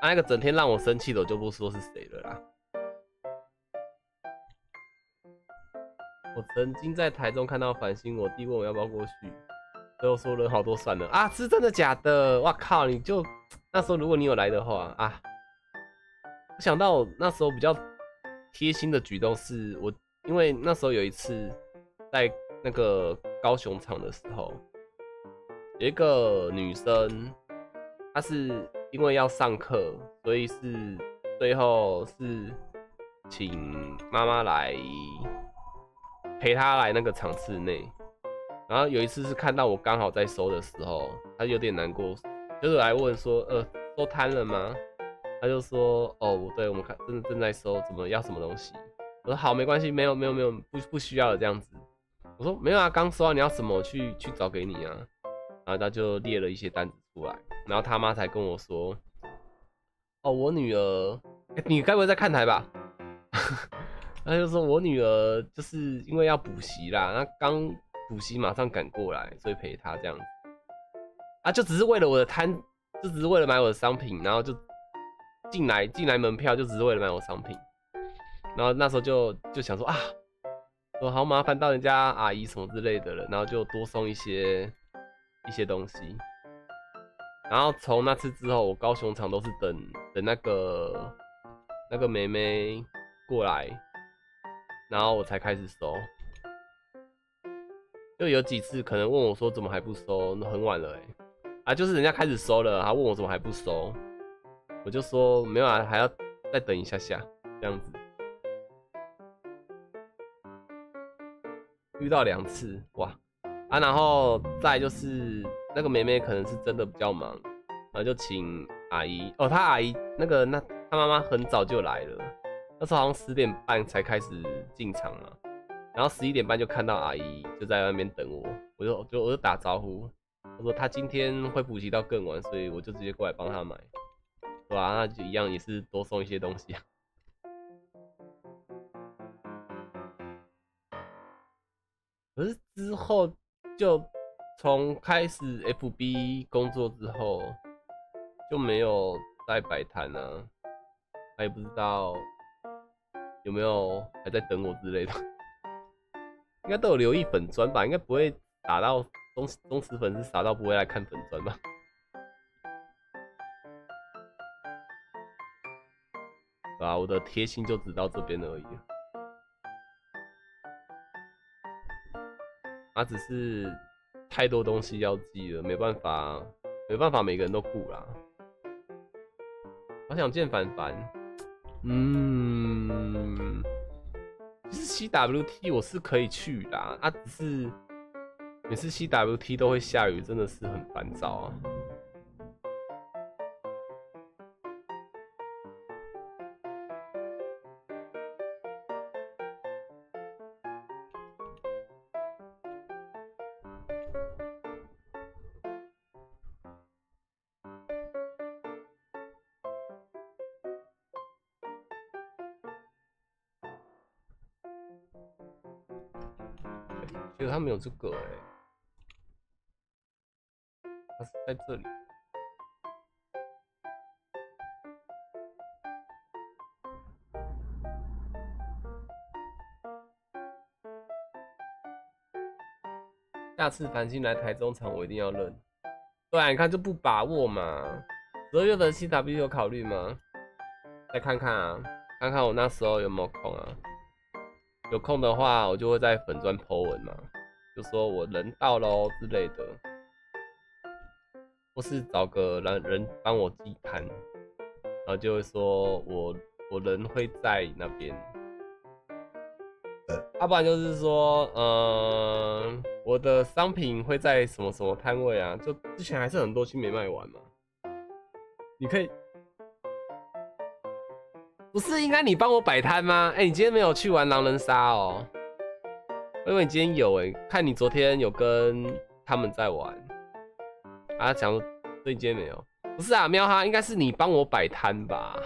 那个整天让我生气的，我就不说是谁了啦。我曾经在台中看到繁星，我弟问我要不要过去，最后说人好多算了啊，是真的假的？哇靠！你就那时候如果你有来的话啊，我想到那时候比较贴心的举动是我，因为那时候有一次在那个高雄场的时候，有一个女生，她是因为要上课，所以是最后是请妈妈来。陪他来那个场次内，然后有一次是看到我刚好在收的时候，他有点难过，就是来问说，呃，收摊了吗？他就说，哦，对，我们看正正在收，怎么要什么东西？我说好，没关系，没有没有没有，不不需要了这样子。我说没有啊，刚收啊，你要什么，去去找给你啊。然后他就列了一些单子出来，然后他妈才跟我说，哦，我女儿，你该不会在看台吧？他就说：“我女儿就是因为要补习啦，那刚补习马上赶过来，所以陪她这样子。啊，就只是为了我的摊，就只是为了买我的商品，然后就进来进来门票，就只是为了买我商品。然后那时候就就想说啊，我好麻烦到人家阿姨什么之类的了，然后就多送一些一些东西。然后从那次之后，我高雄场都是等等那个那个妹妹过来。”然后我才开始收，就有几次可能问我说怎么还不收，很晚了哎，啊就是人家开始收了，他问我怎么还不收，我就说没有啊，还要再等一下下这样子。遇到两次哇啊，然后再就是那个妹妹可能是真的比较忙，然后就请阿姨哦，她阿姨那个那她妈妈很早就来了。那时候好像十点半才开始进场嘛，然后十一点半就看到阿姨就在外面等我，我就就我就打招呼，我说她今天会补习到更晚，所以我就直接过来帮她买，对吧？那就一样也是多送一些东西。可是之后就从开始 FB 工作之后就没有再摆摊了，他也不知道。有没有还在等我之类的？应该都有留意粉砖吧？应该不会打到忠忠实粉丝傻到不会来看粉砖吧？啊，我的贴心就只到这边而已。啊，只是太多东西要记了，没办法，没办法，每个人都顾啦。好想见凡凡。嗯，其实 CWT 我是可以去啦，啊，只是每次 CWT 都会下雨，真的是很烦躁啊。这个哎，他是在这里。下次繁星来台中场，我一定要认。对啊，你看就不把握嘛。十二月份 C W 有考虑吗？再看看啊，看看我那时候有没有空啊。有空的话，我就会在粉砖 po 文嘛，就说我人到喽之类的，或是找个人人帮我寄盘，然后就会说我我人会在那边，要不然就是说，嗯，我的商品会在什么什么摊位啊？就之前还是很多期没卖完嘛，你可以。不是应该你帮我摆摊吗？哎，你今天没有去玩狼人杀哦？因为你今天有哎，看你昨天有跟他们在玩啊，讲说所以今天没有。不是啊，喵哈，应该是你帮我摆摊吧？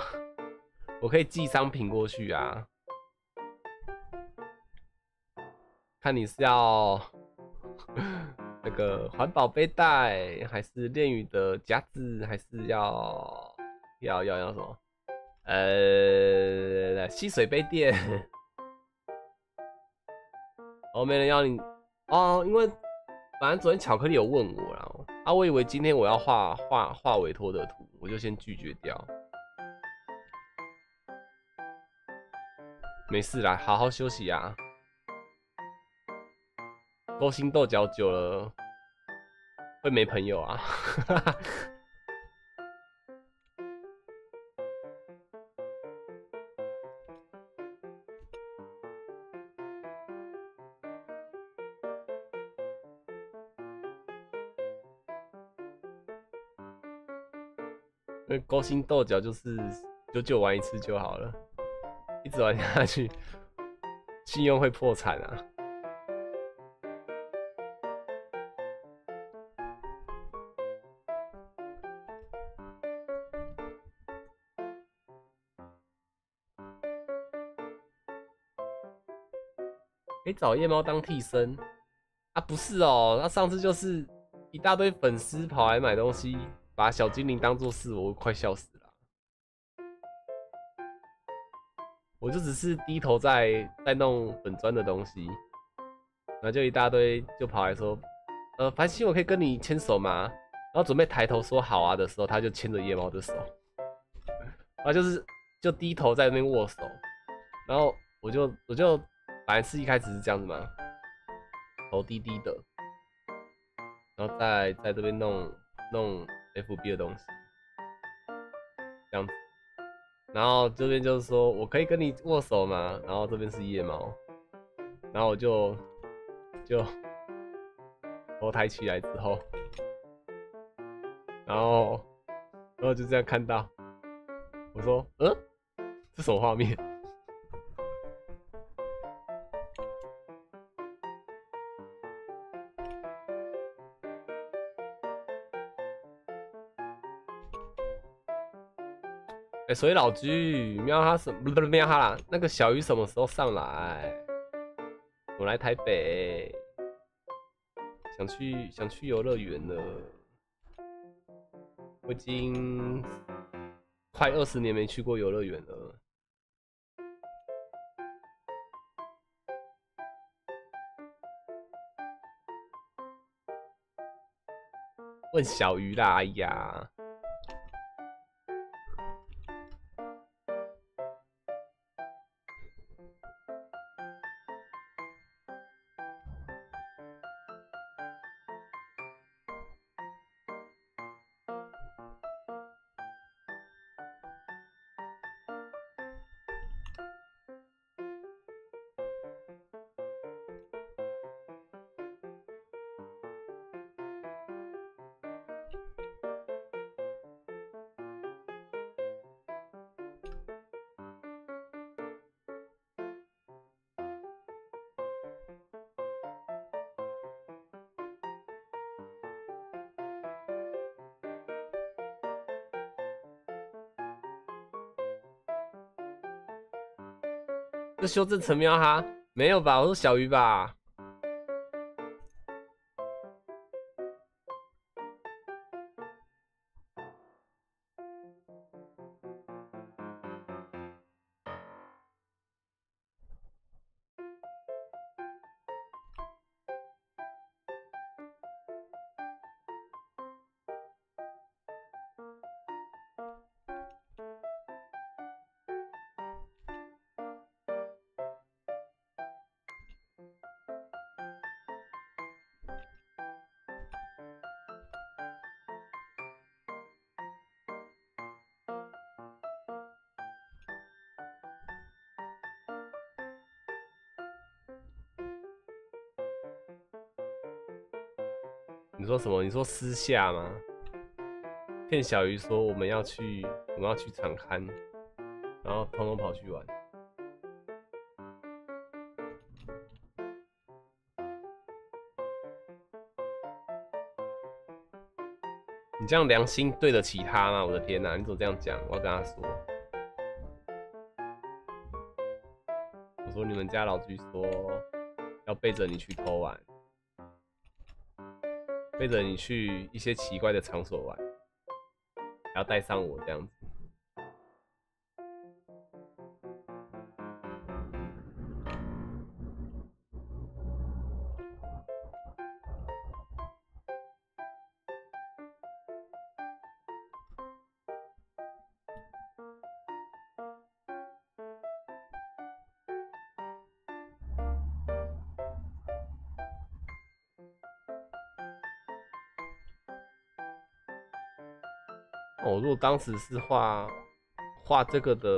我可以寄商品过去啊。看你是要 那个环保背带，还是炼狱的夹子，还是要？要要要什么？呃，吸水杯垫。哦，没人要你哦，因为反正昨天巧克力有问我啦，啊，我以为今天我要画画画委托的图，我就先拒绝掉。没事啦，好好休息啊。勾心斗角久了会没朋友啊。勾心斗角就是久久玩一次就好了，一直玩下去，信用会破产啊！可以找夜猫当替身啊？不是哦，那上次就是一大堆粉丝跑来买东西。把小精灵当做是，我快笑死了。我就只是低头在在弄粉砖的东西，然后就一大堆就跑来说：“呃，繁星，我可以跟你牵手吗？”然后准备抬头说“好啊”的时候，他就牵着夜猫的手，然后就是就低头在那边握手，然后我就我就本来是一开始是这样子嘛，头低低的，然后在在这边弄弄。F B 的东西，这样子，然后这边就是说我可以跟你握手吗？然后这边是夜猫，然后我就就头抬起来之后，然后然后就这样看到，我说嗯，这什么画面？所以老居喵哈什不不喵哈啦，那个小鱼什么时候上来？我来台北，想去想去游乐园了。我已经快二十年没去过游乐园了。问小鱼啦，哎呀。这修正成喵哈？没有吧？我说小鱼吧。什么？你说私下吗？骗小鱼说我们要去，我们要去场刊，然后通通跑去玩。你这样良心对得起他吗？我的天哪！你怎么这样讲？我要跟他说。我说你们家老居说要背着你去偷玩。背着你去一些奇怪的场所玩，然后带上我这样子，当时是画画这个的，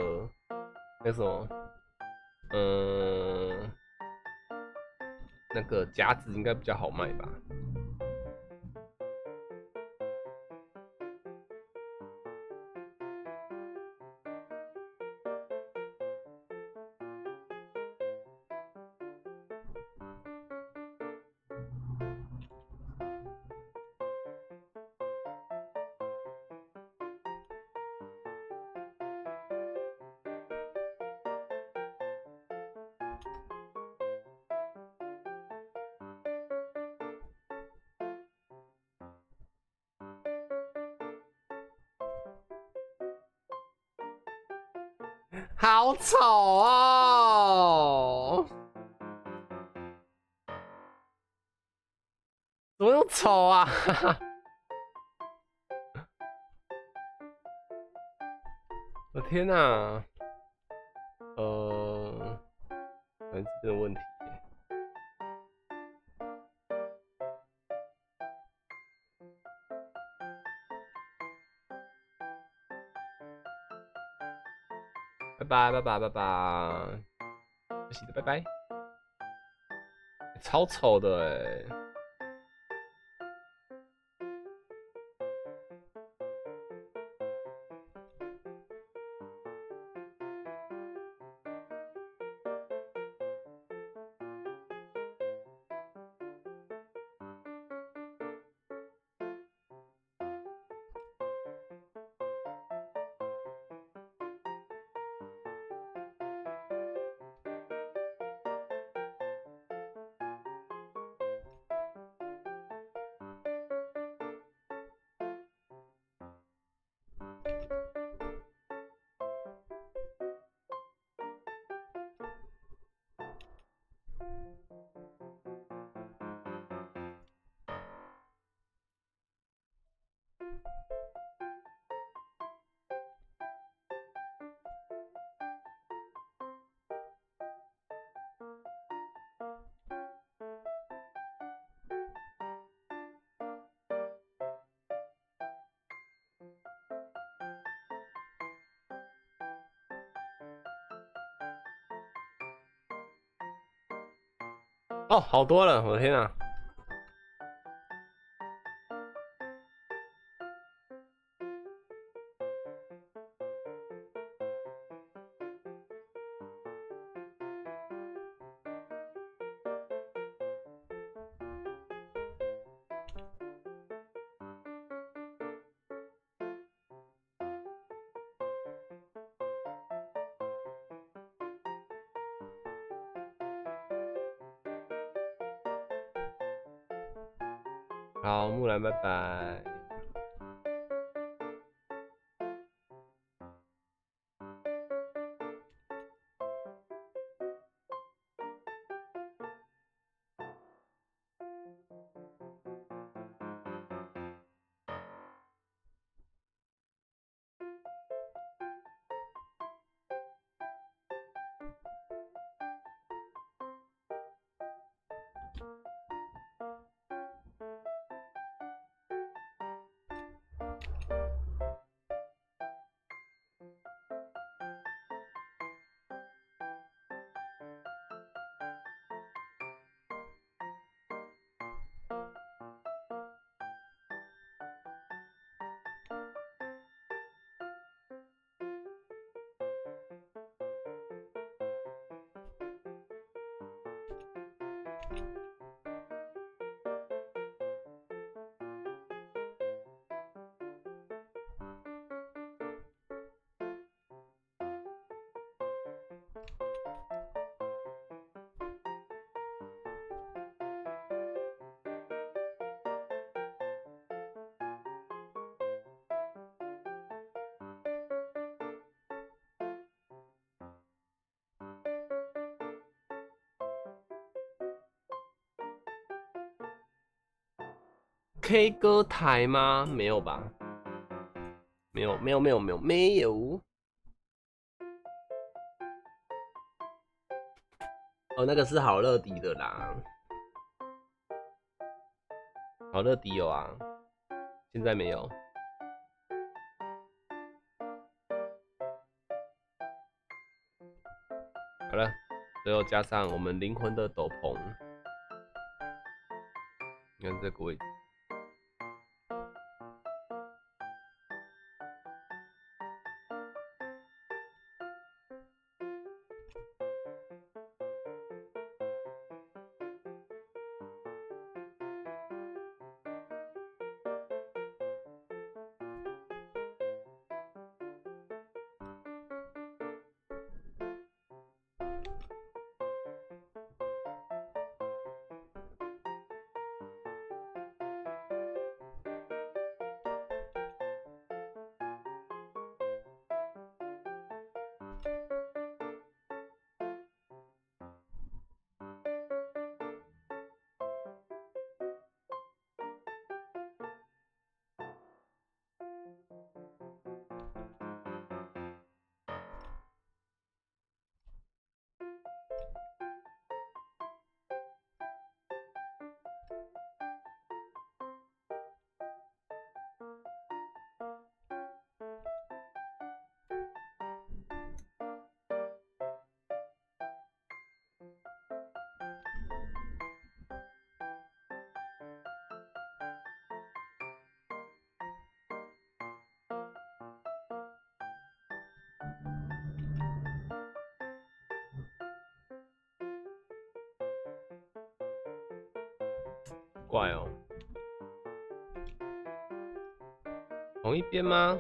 那什么，嗯，那个夹子应该比较好卖吧？好拜拜拜拜拜拜，可惜的拜拜，超丑的哎！哦，好多了，我的天啊！k 歌台吗？没有吧。没有没有没有没有没有。哦那个是好乐迪的啦。好乐迪有啊。现在没有。好了最后加上我们灵魂的斗篷。你看这个位置。怪哦，同一边吗？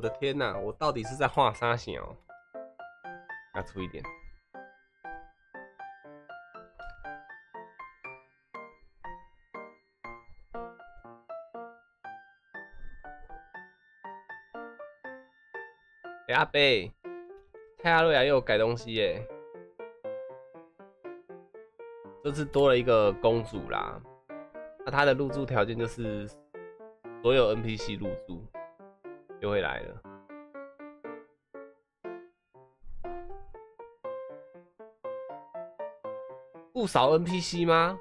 我的天哪！我到底是在画啥小？要粗一点。哎，阿贝，泰亚瑞亚又改东西耶！这次多了一个公主啦。那她的入住条件就是所有 NPC 入住。又会来了，不少 NPC 吗？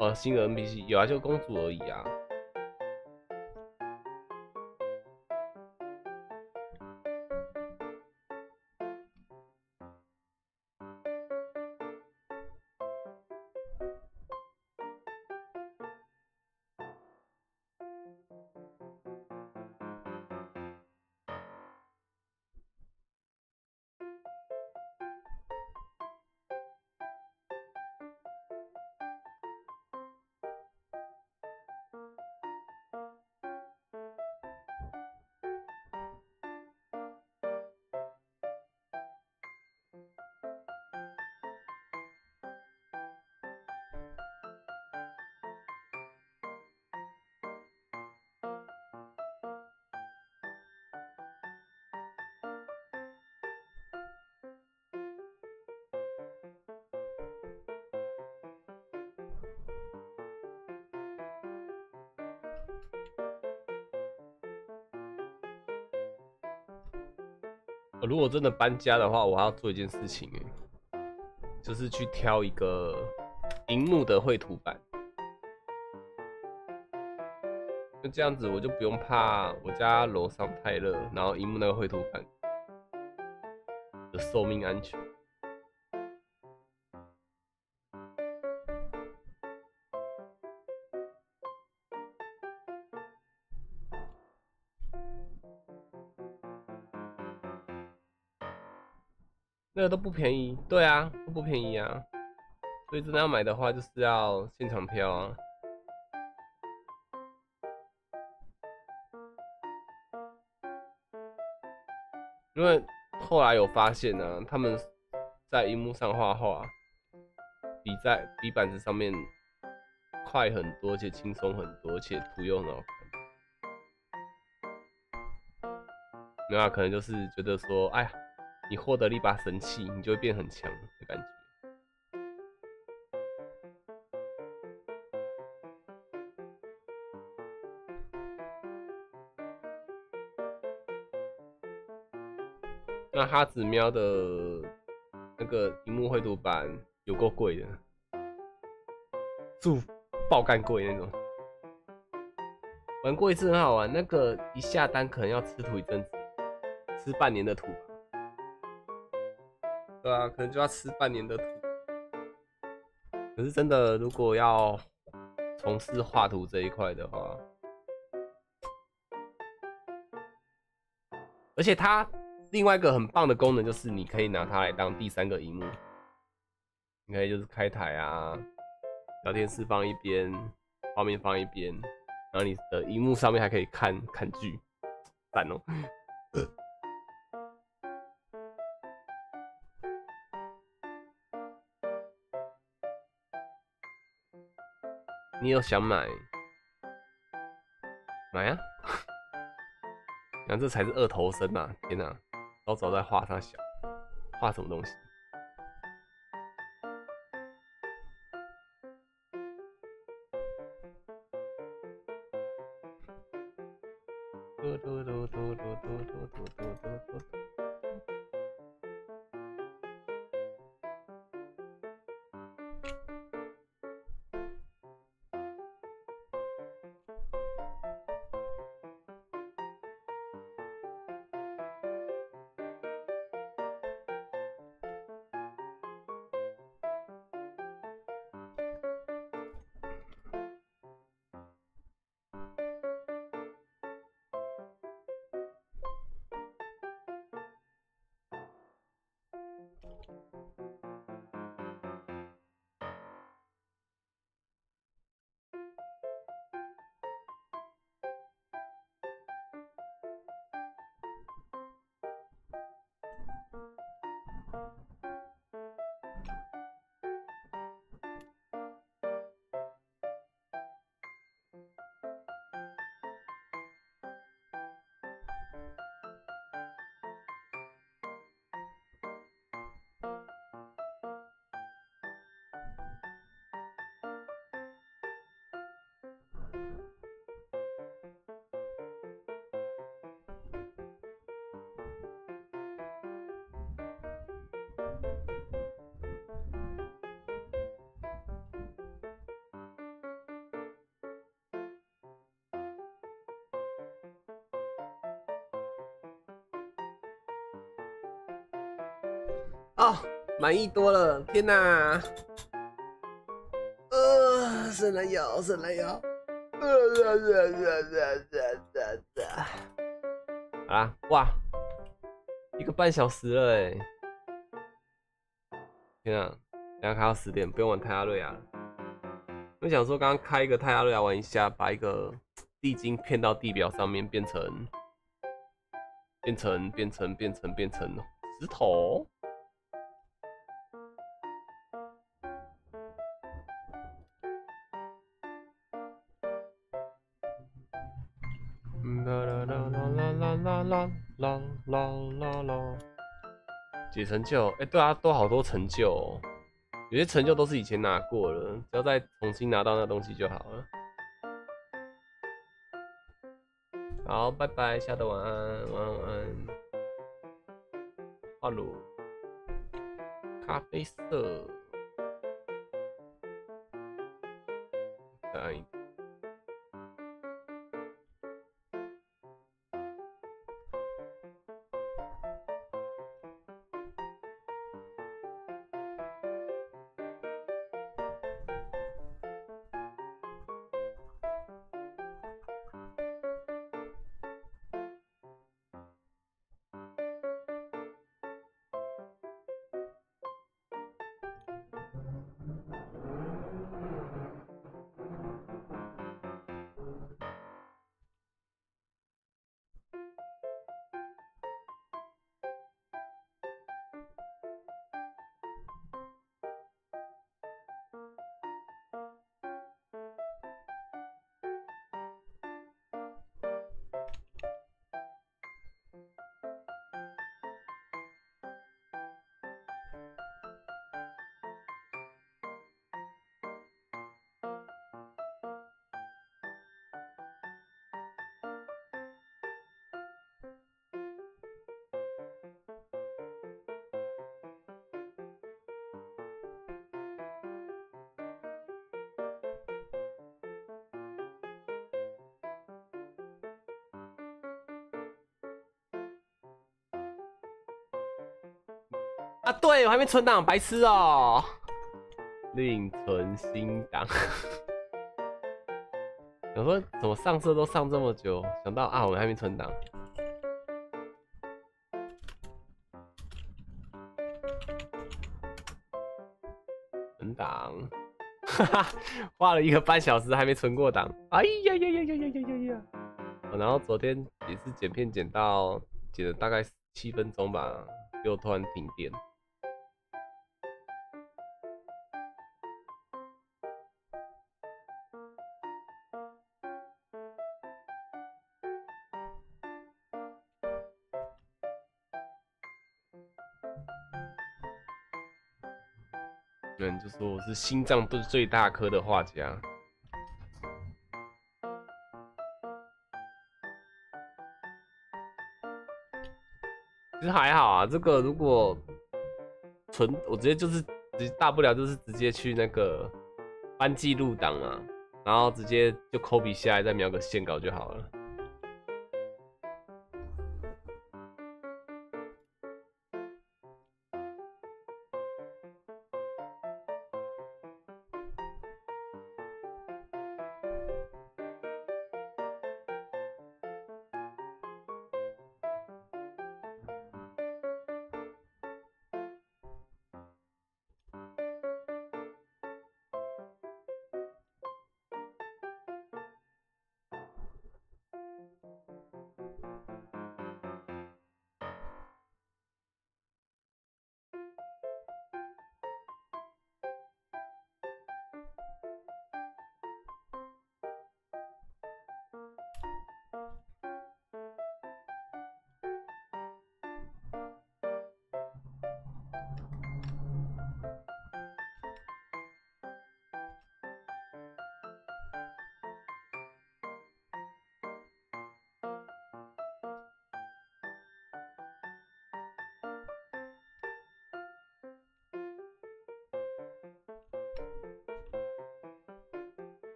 哦，新的 NPC 有啊，就公主而已啊。我如果真的搬家的话，我还要做一件事情哎，就是去挑一个荧幕的绘图板。那这样子我就不用怕我家楼上太热，然后荧幕那个绘图板的寿命安全。个都不便宜，对啊，都不便宜啊，所以真的要买的话，就是要现场挑啊。因为后来有发现呢、他们在荧幕上画画，比在比板子上面快很多，且轻松很多，且图又很好看。没有啊，可能就是觉得说，哎呀，你获得了一把神器，你就会变很强的感觉。那哈子喵的那个荧幕绘图板有够贵的，住爆干贵那种。玩过一次很好玩，那个一下单可能要吃土一阵子，吃半年的土吧。对啊，可能就要吃半年的土。可是真的，如果要从事画图这一块的话，而且它另外一个很棒的功能就是，你可以拿它来当第三个荧幕。你可以就是开台啊，聊天室放一边，画面放一边，然后你的荧幕上面还可以看看剧，赞哦。你又想买？买啊！然后这才是二头身嘛、天哪、早早在画上想，画什么东西？哦，满意多了，天哪！呃，伸懒腰，伸懒腰。呃呃呃呃呃呃呃。好啦，哇，一个半小时了哎！天啊，等下开到十点，不用玩泰拉瑞亚了。我想说，刚刚开一个泰拉瑞亚玩一下，把一个地精骗到地表上面，变成变成变成变成变成石头。解成就，哎、对啊，都好多成就、哦，有些成就都是以前拿过了，只要再重新拿到那东西就好了。好，拜拜，下的晚安，晚安，晚安。阿鲁咖啡色。我还没存档，白痴哦！另存新档。我说怎么上色都上这么久，想到啊，我们还没存档。存档，哈哈，花了一个半小时还没存过档。哎呀呀呀呀呀呀呀呀！然后昨天也是剪片剪到剪了大概七分钟吧，又突然停电。我是心脏都是最大颗的画家，其实还好啊。这个如果纯，我直接就是直大不了就是直接去那个翻记录档啊，然后直接就抠笔下来再描个线稿就好了。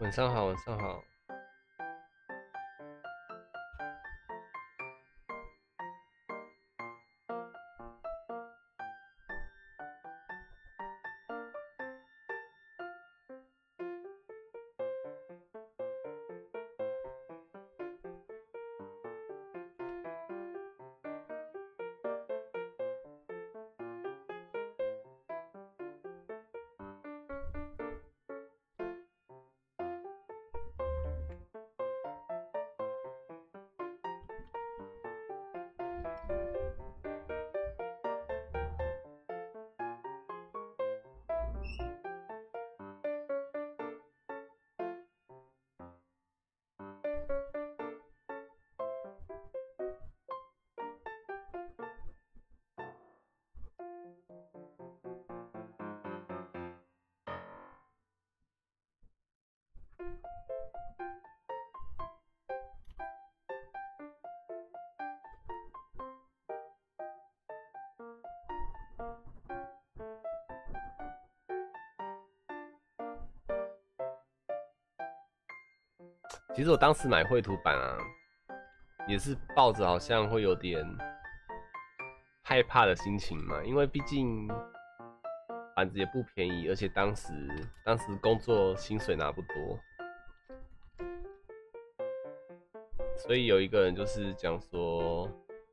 晚上好，晚上好。其实我当时买绘图板啊，也是抱着好像会有点害怕的心情嘛，因为毕竟板子也不便宜，而且当时当时工作薪水拿不多，所以有一个人就是讲说，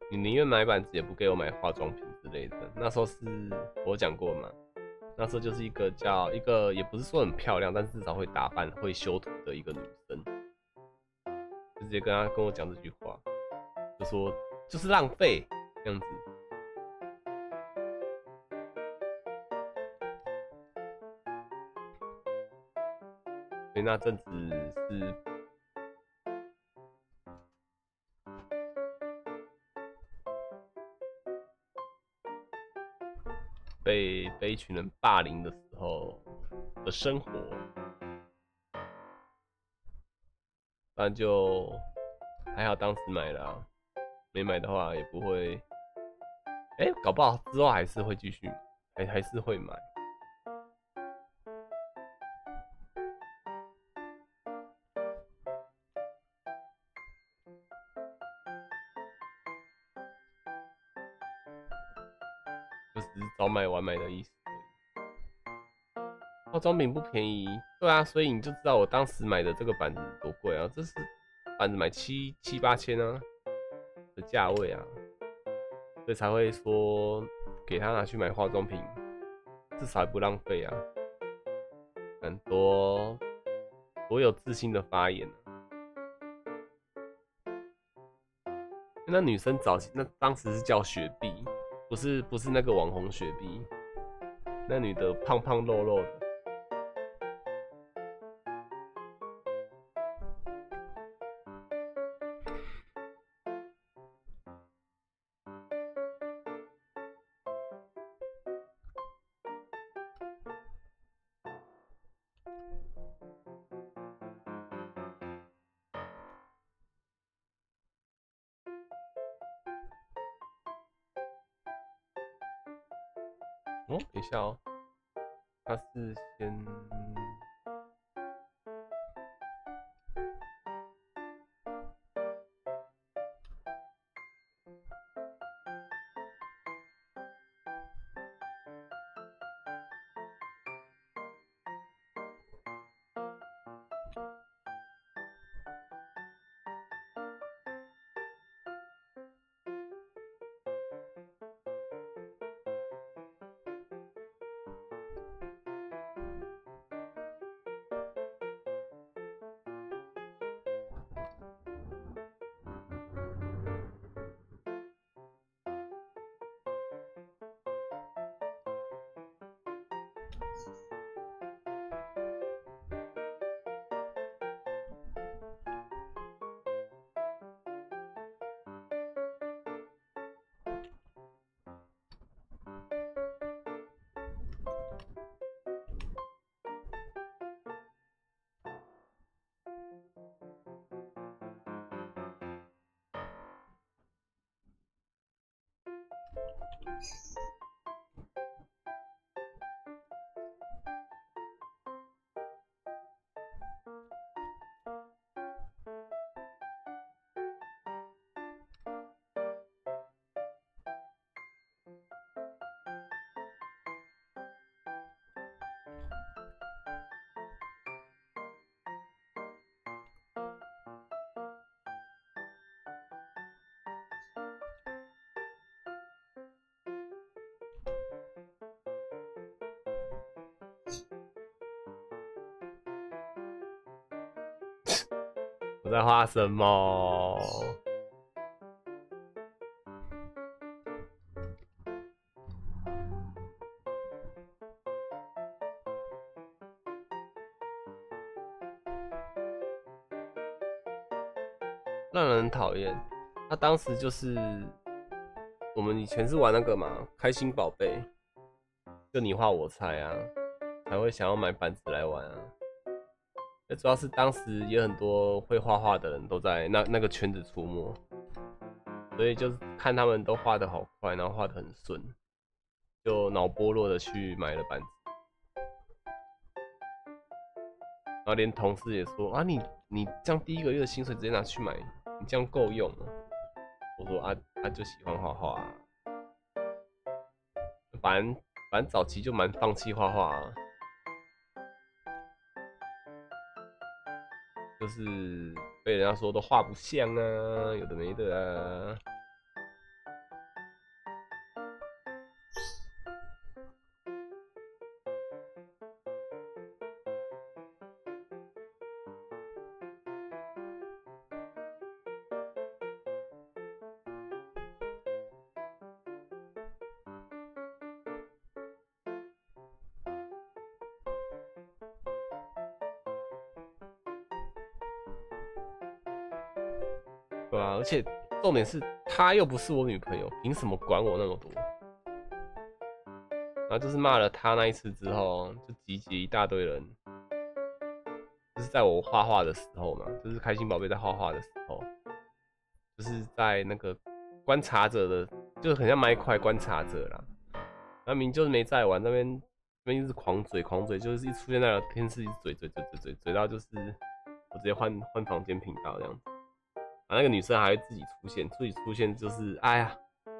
你宁愿买板子也不给我买化妆品之类的。那时候是我讲过嘛，那时候就是一个叫一个也不是说很漂亮，但至少会打扮、会修图。直接跟他跟我讲这句话，就说就是浪费这样子。所以那阵子是被被一群人霸凌的时候的生活。但就还好，当时买了，没买的话也不会。哎，搞不好之后还是会继续，还还是会买。就是早买晚买的意思。化妆品不便宜，对啊，所以你就知道我当时买的这个板子啊！这是反正买七七八千啊的价位啊，所以才会说给他拿去买化妆品，至少不浪费啊。很多多有自信的发言那女生早期那当时是叫雪碧，不是不是那个网红雪碧，那女的胖胖肉肉的。在画什么？让人讨厌。他当时就是我们以前是玩那个嘛，开心宝贝，就你画我猜啊，才会想要买板子来玩啊。主要是当时也很多会画画的人都在那那个圈子出没，所以就是看他们都画的好快，然后画的很顺，就脑波落的去买了板子，然后连同事也说啊，你你这样第一个月的薪水直接拿去买，你这样够用吗？我说啊啊，就喜欢画画、啊，反正反正早期就蛮放弃画画、啊，就是被人家说都画不像啊，有的没的啊。重点是她又不是我女朋友，凭什么管我那么多？然后就是骂了她那一次之后，就集结一大堆人，就是在我画画的时候嘛，就是开心宝贝在画画的时候，就是在那个观察者的，就是很像麦块观察者啦。那明就是没在玩，那边那边一直狂嘴狂嘴，就是一出现在聊天室一直嘴嘴嘴嘴嘴嘴到就是我直接换换房间频道这样子。啊，那个女生还会自己出现，自己出现就是，哎呀，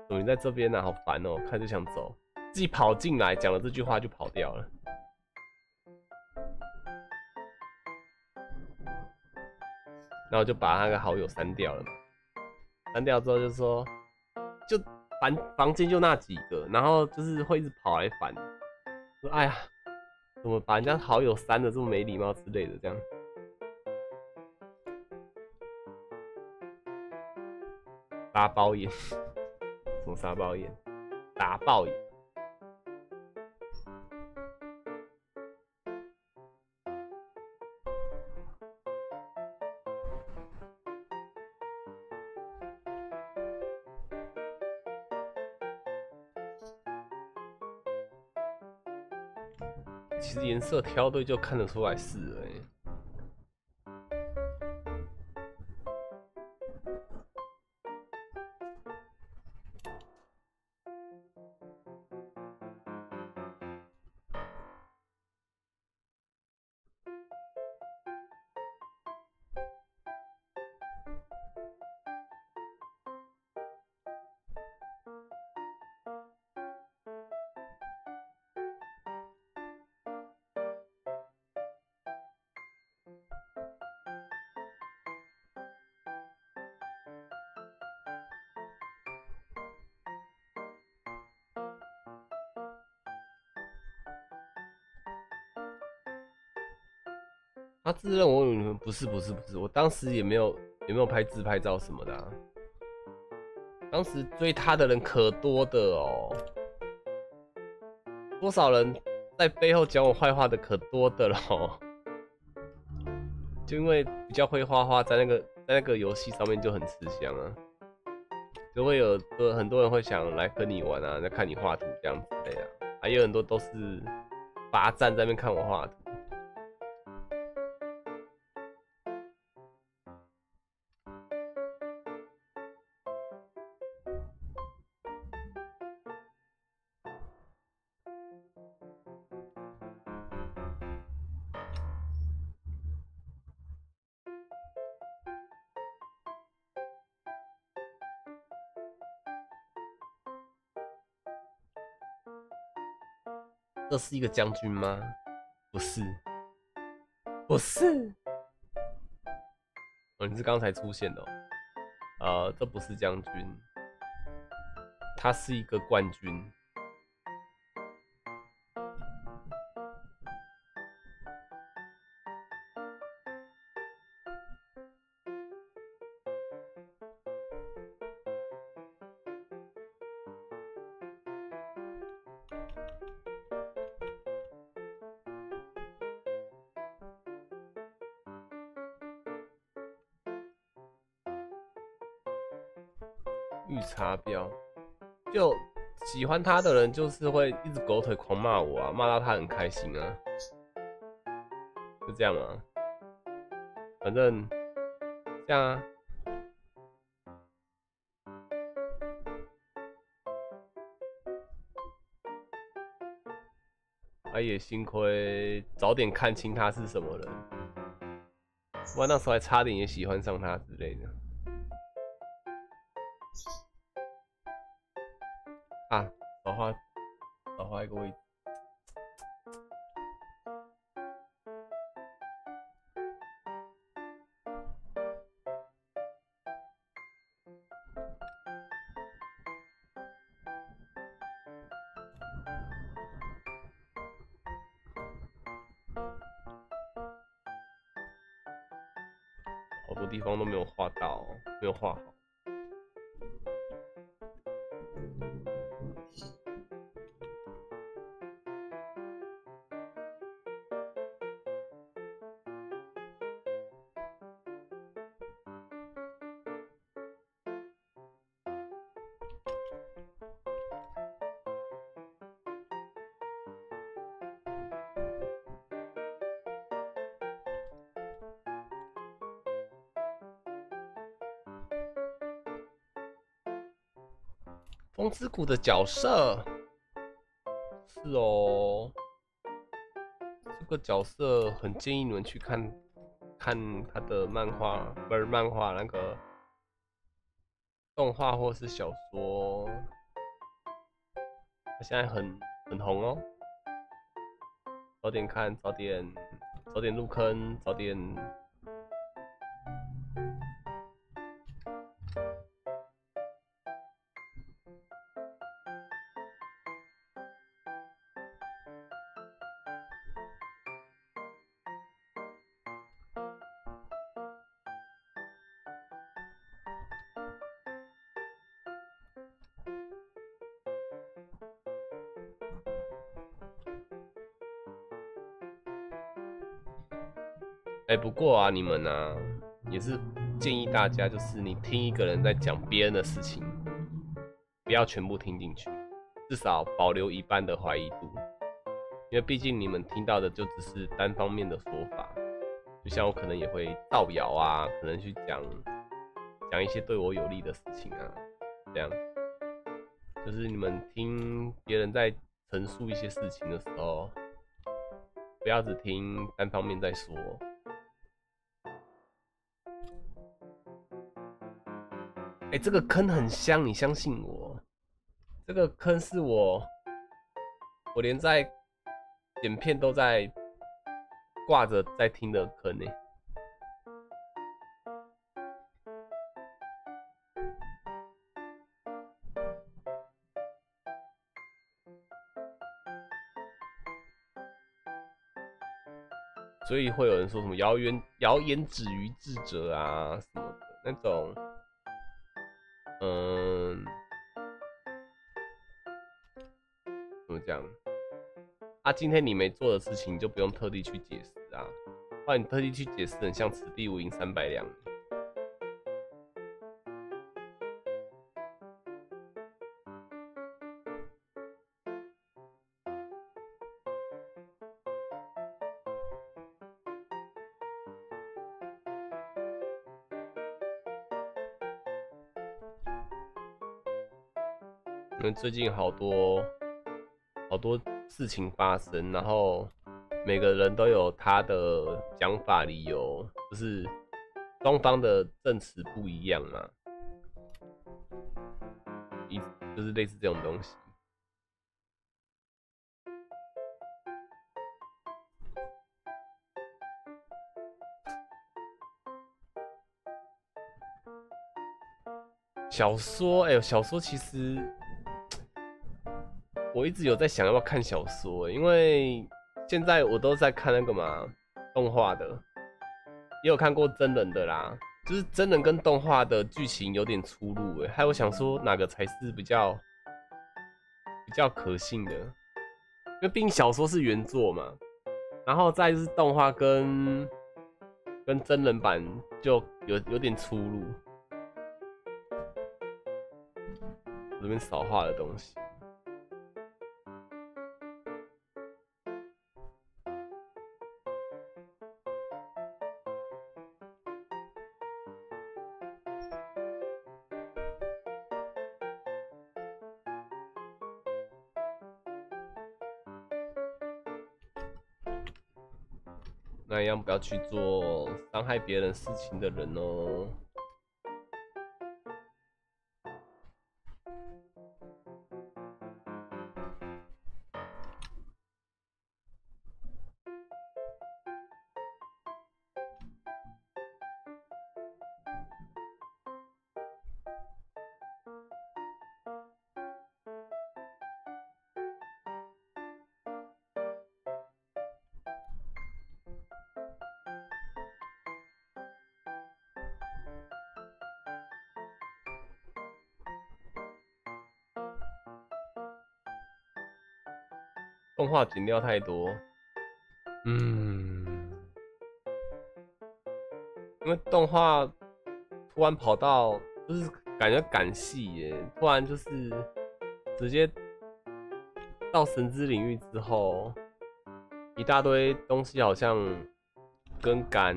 怎么你在这边呢、好烦哦、看就想走，自己跑进来讲了这句话就跑掉了。然后就把那个好友删掉了，删掉之后就说，就房房间就那几个，然后就是会一直跑来烦，说哎呀，怎么把人家好友删的这么没礼貌之类的这样。沙包眼，什么沙包眼？打爆眼。其实颜色挑对就看得出来是了不是不是不是，我当时也没有也没有拍自拍照什么的、啊，当时追他的人可多的哦，多少人在背后讲我坏话的可多的咯，就因为比较会画画，在那个在那个游戏上面就很吃香啊，就会有多很多人会想来跟你玩啊，在看你画图这样子的、啊，还有很多都是罚站在那边看我画图。是一个将军吗？不是，不是。哦，你是刚才出现的、哦。呃，这不是将军，他是一个冠军。他的人就是会一直狗腿狂骂我啊，骂到他很开心啊，就这样啊，反正这样啊。啊也幸亏早点看清他是什么人，我那时候还差点也喜欢上他之类的。之谷的角色。是哦，这个角色很建议你们去看看他的漫画，不是漫画那个动画或是小说，他现在很很红哦，早点看，早点早点入坑，早点。过啊，你们呢，也是建议大家，就是你听一个人在讲别人的事情，不要全部听进去，至少保留一半的怀疑度，因为毕竟你们听到的就只是单方面的说法，就像我可能也会造谣啊，可能去讲讲一些对我有利的事情啊，这样，就是你们听别人在陈述一些事情的时候，不要只听单方面在说。哎，这个坑很香，你相信我。这个坑是我，我连在剪片都在挂着在听的坑呢。所以会有人说什么谣言谣言止于智者啊什么的那种。么讲？啊，今天你没做的事情，就不用特地去解释啊。不然你特地去解释，很像此地无银三百两。因为最近好多好多事情发生，然后每个人都有他的讲法理由，就是双方的证词不一样嘛，一就是类似这种东西。小说，哎呦，小说其实。我一直有在想要不要看小说，因为现在我都在看那个嘛动画的，也有看过真人的啦，就是真人跟动画的剧情有点出入哎，还有想说哪个才是比较比较可信的，因为毕竟小说是原作嘛，然后再就是动画跟跟真人版就有有点出入，这边少画的东西。去做伤害别人事情的人哦。动画剪掉太多，嗯，因为动画突然跑到就是感觉赶戏耶，突然就是直接到神之领域之后，一大堆东西好像跟赶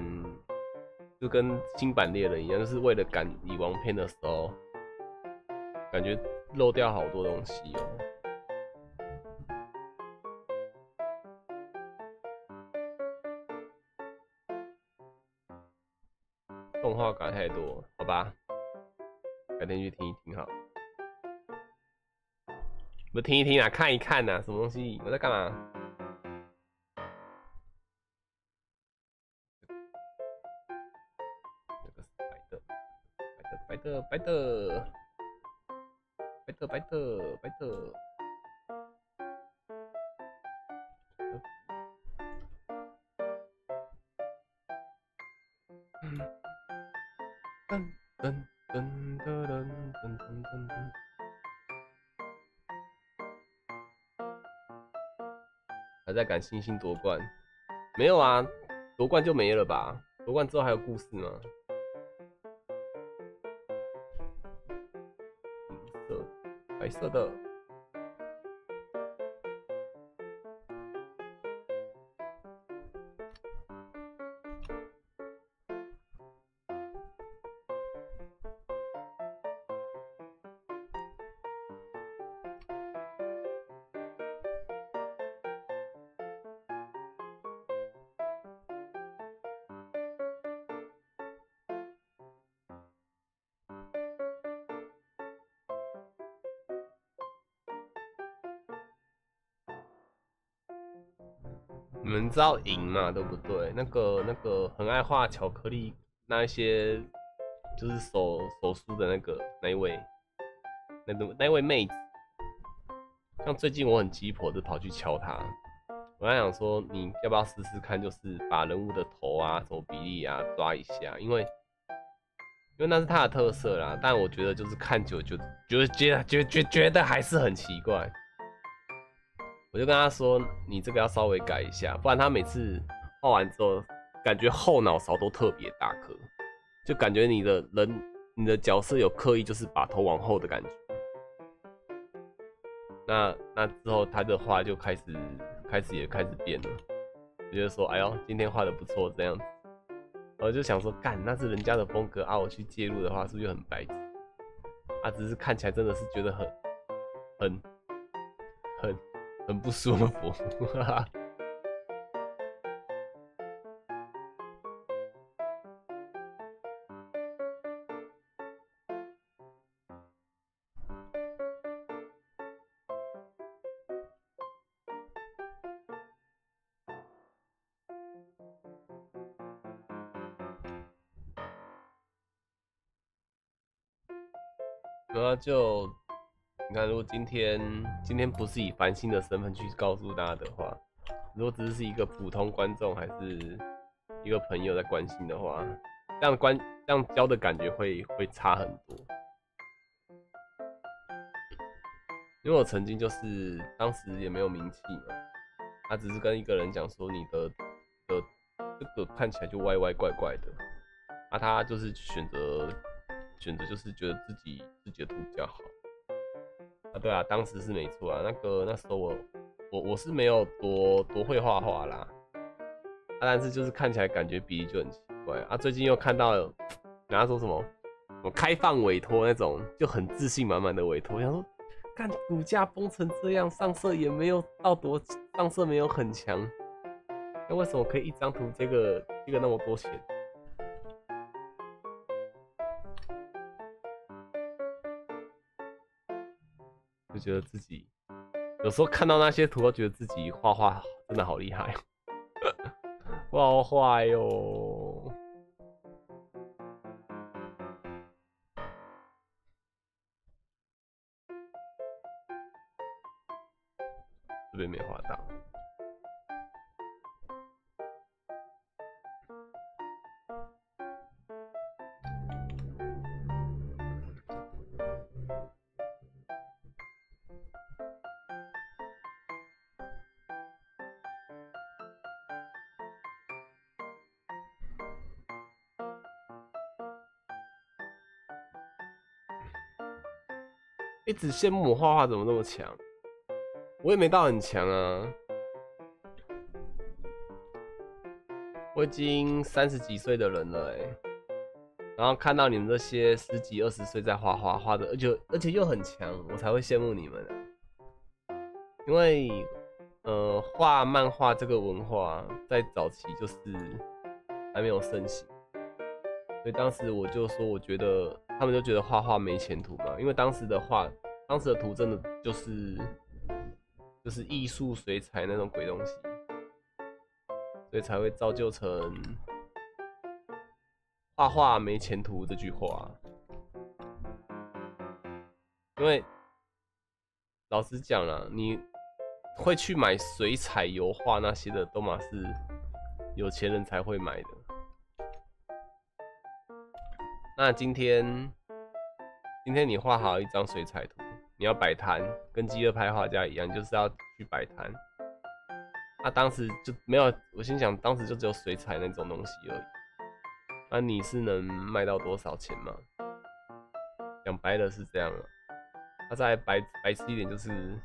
就跟新版猎人一样，就是为了赶蚁王篇的时候，感觉漏掉好多东西哦。动多，好吧，改天去听一听好。不听一听啊，看一看呐，什么东西？我在干嘛？星星夺冠？没有啊，夺冠就没了吧？夺冠之后还有故事吗？银色、白色的。你们知道赢嘛？对不对？那个那个很爱画巧克力那一些，就是手手书的那个那一位，那个那位妹子。像最近我很鸡婆的跑去敲她，我在想说你要不要试试看，就是把人物的头啊、什么比例啊抓一下，因为因为那是他的特色啦。但我觉得就是看久就觉得觉觉觉觉得还是很奇怪。我就跟他说：“你这个要稍微改一下，不然他每次画完之后，感觉后脑勺都特别大颗，就感觉你的人、你的角色有刻意就是把头往后的感觉。那那之后他的画就开始开始也开始变了，我就说：哎呦，今天画的不错，这样子。我就想说，干那是人家的风格啊，我去介入的话是不是就很白痴？啊，只是看起来真的是觉得很很。”很很不舒服。主要就今天今天不是以繁星的身份去告诉大家的话，如果只是一个普通观众，还是一个朋友在关心的话，这样关这样教的感觉会会差很多。因为我曾经就是当时也没有名气嘛，他只是跟一个人讲说你的的这个看起来就歪歪怪怪的，啊，他就是选择选择就是觉得自己自己的图比较好。对啊，当时是没错啊。那个那时候我我我是没有多多会画画啦，啊，但是就是看起来感觉比例就很奇怪啊。最近又看到人家说什么，我开放委托那种，就很自信满满的委托，想说，看股价崩成这样，上色也没有到多，上色没有很强，那为什么可以一张图接个接个那么多钱？觉得自己有时候看到那些图，都觉得自己画画真的好厉害，我好坏哟。直羡慕我画画怎么那么强，我也没到很强啊。我已经三十几岁的人了哎，然后看到你们这些十几二十岁在画画画的，而且而且又很强，我才会羡慕你们。因为呃，画漫画这个文化在早期就是还没有盛行，所以当时我就说，我觉得。他们就觉得画画没前途嘛，因为当时的画，当时的图真的就是就是艺术水彩那种鬼东西，所以才会造就成画画没前途这句话。因为老实讲了，你会去买水彩油画那些的，都嘛是有钱人才会买的。那今天，今天你画好一张水彩图，你要摆摊，跟饥饿派画家一样，就是要去摆摊。那当时就没有，我心想，当时就只有水彩那种东西而已。那你是能卖到多少钱吗？讲白了是这样了。他再白白痴一点，就是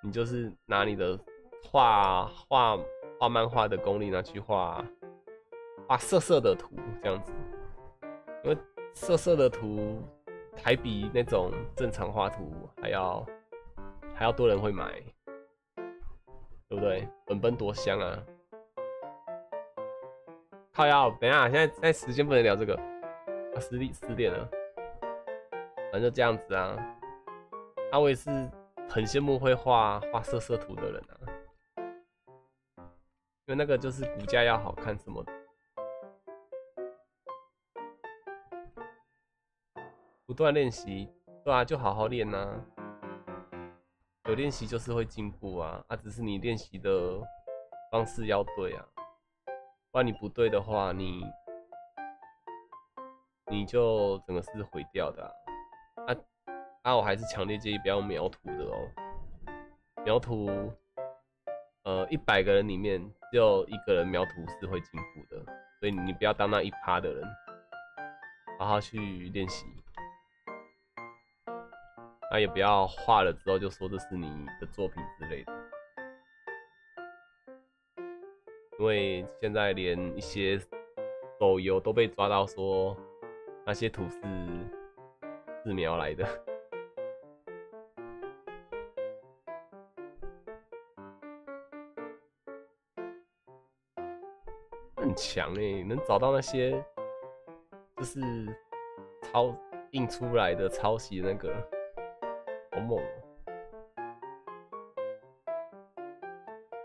你就是拿你的画画画漫画的功力拿去画画色色的图，这样子。因为色色的图还比那种正常画图还要还要多人会买，对不对？本本多香啊！靠呀等下，现在现在时间不能聊这个，啊，十点十点了，反正就这样子啊。啊，我也是很羡慕会画画色色图的人啊，因为那个就是骨架要好看什么的。不断练习，对啊，就好好练呐。有练习就是会进步啊，啊，只是你练习的方式要对啊，不然你不对的话，你你就整个是毁掉的啊。啊，我还是强烈建议不要描图的哦。描图，呃，一百个人里面只有一个人描图是会进步的，所以你不要当那一趴的人，好好去练习。那也不要画了之后就说这是你的作品之类的，因为现在连一些手游都被抓到说那些图是自描来的，很强哎，能找到那些就是抄印出来的抄袭那个。好猛！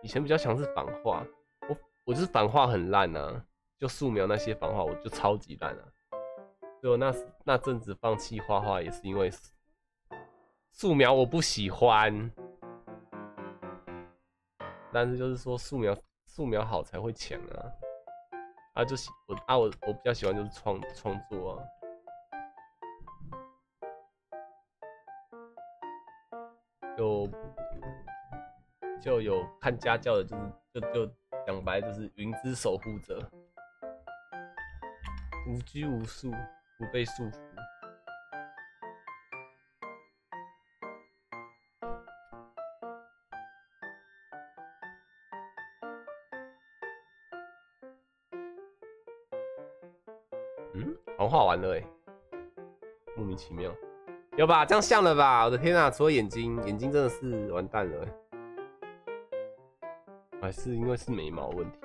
以前比较强是仿画，我我就是仿画很烂啊，就素描那些仿画我就超级烂啊。就那那阵子放弃画画也是因为素描我不喜欢，但是就是说素描素描好才会强啊。啊，就喜我啊我我比较喜欢就是创创作就有看家教的，就是就就讲白就是云之守护者，无拘无束，不被束缚。嗯，画完了哎，莫名其妙。有吧，这样像了吧？我的天啊，除了眼睛，眼睛真的是完蛋了，还是因为是眉毛问题。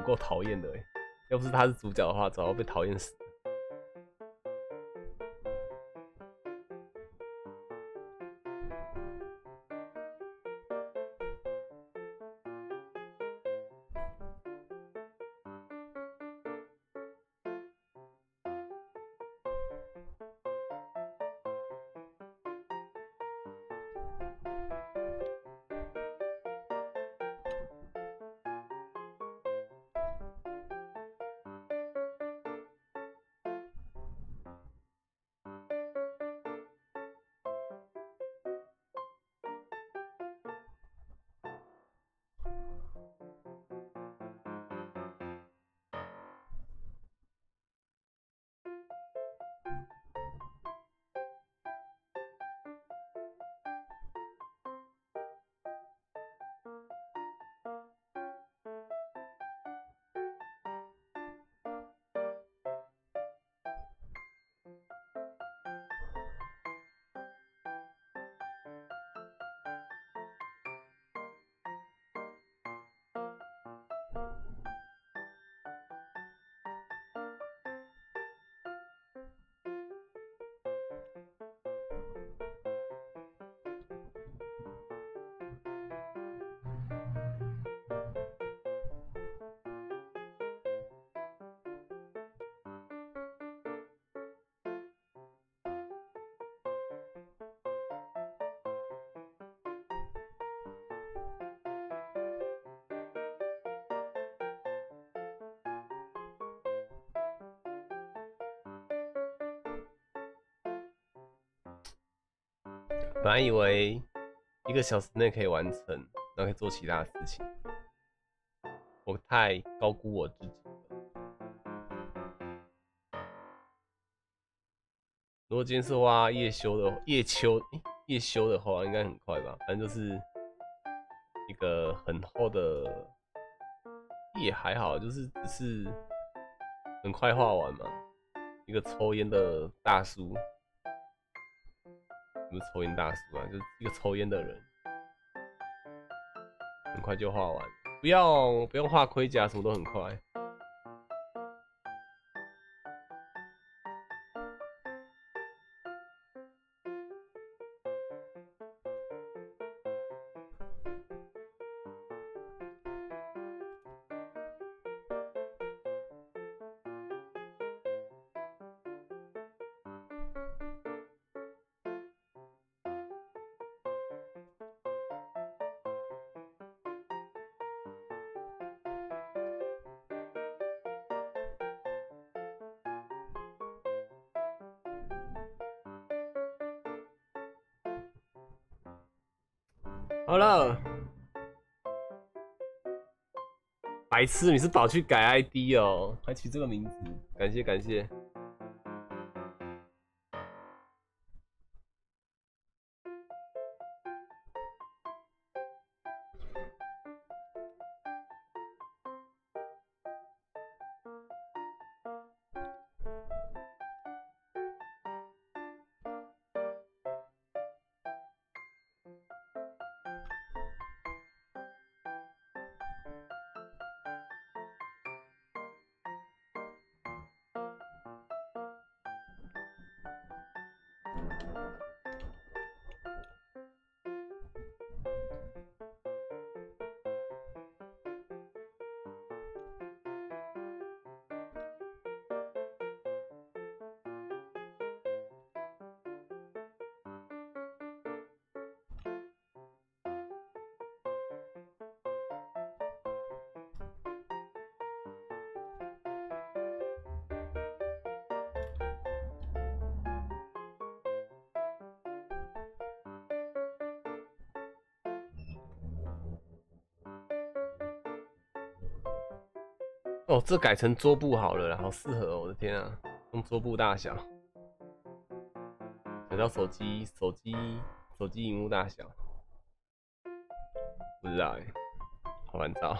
不够讨厌的哎！要不是他是主角的话，早要被讨厌死。来以为一个小时内可以完成，然后可以做其他事情，我太高估我自己了。如果今天是挖叶修的叶秋叶修的话，应该很快吧？反正就是一个很厚的，也还好，就是只是很快画完嘛。一个抽烟的大叔。抽烟大叔啊，就是一个抽烟的人，很快就画完，不用不用画盔甲，什么都很快。是，你是跑去改 ID 哦，还取这个名字，感谢感谢。这改成桌布好了，好适合哦！我的天啊，用桌布大小，改到手机手机手机荧幕大小，不知道哎，好烦躁。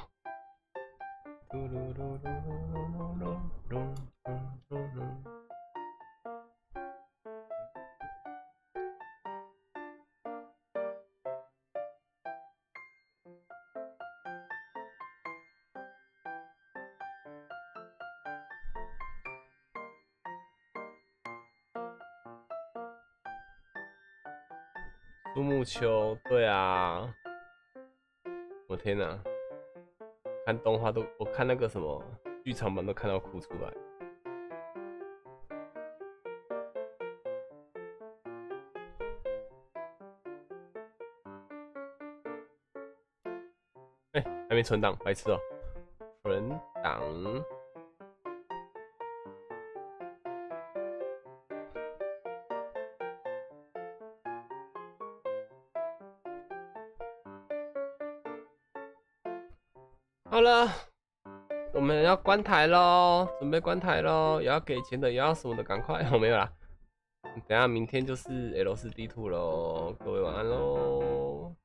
啊，我天哪，看动画都，我看那个什么剧场版都看到哭出来。哎，还没存档，白痴哦，关台喽，准备关台喽，也要给钱的，也要什么的，赶快！我 没有啦，等下明天就是 L 四 D two 喽，各位晚安喽。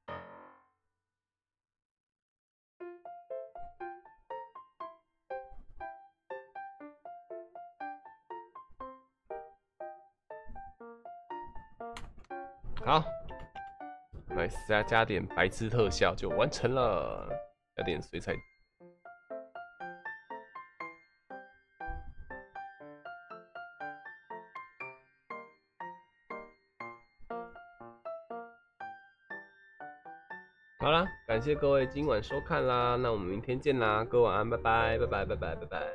好，来再加点白痴特效就完成了，加点水彩。谢各位今晚收看啦，那我们明天见啦，各位晚安，拜拜，拜拜，拜拜，拜拜。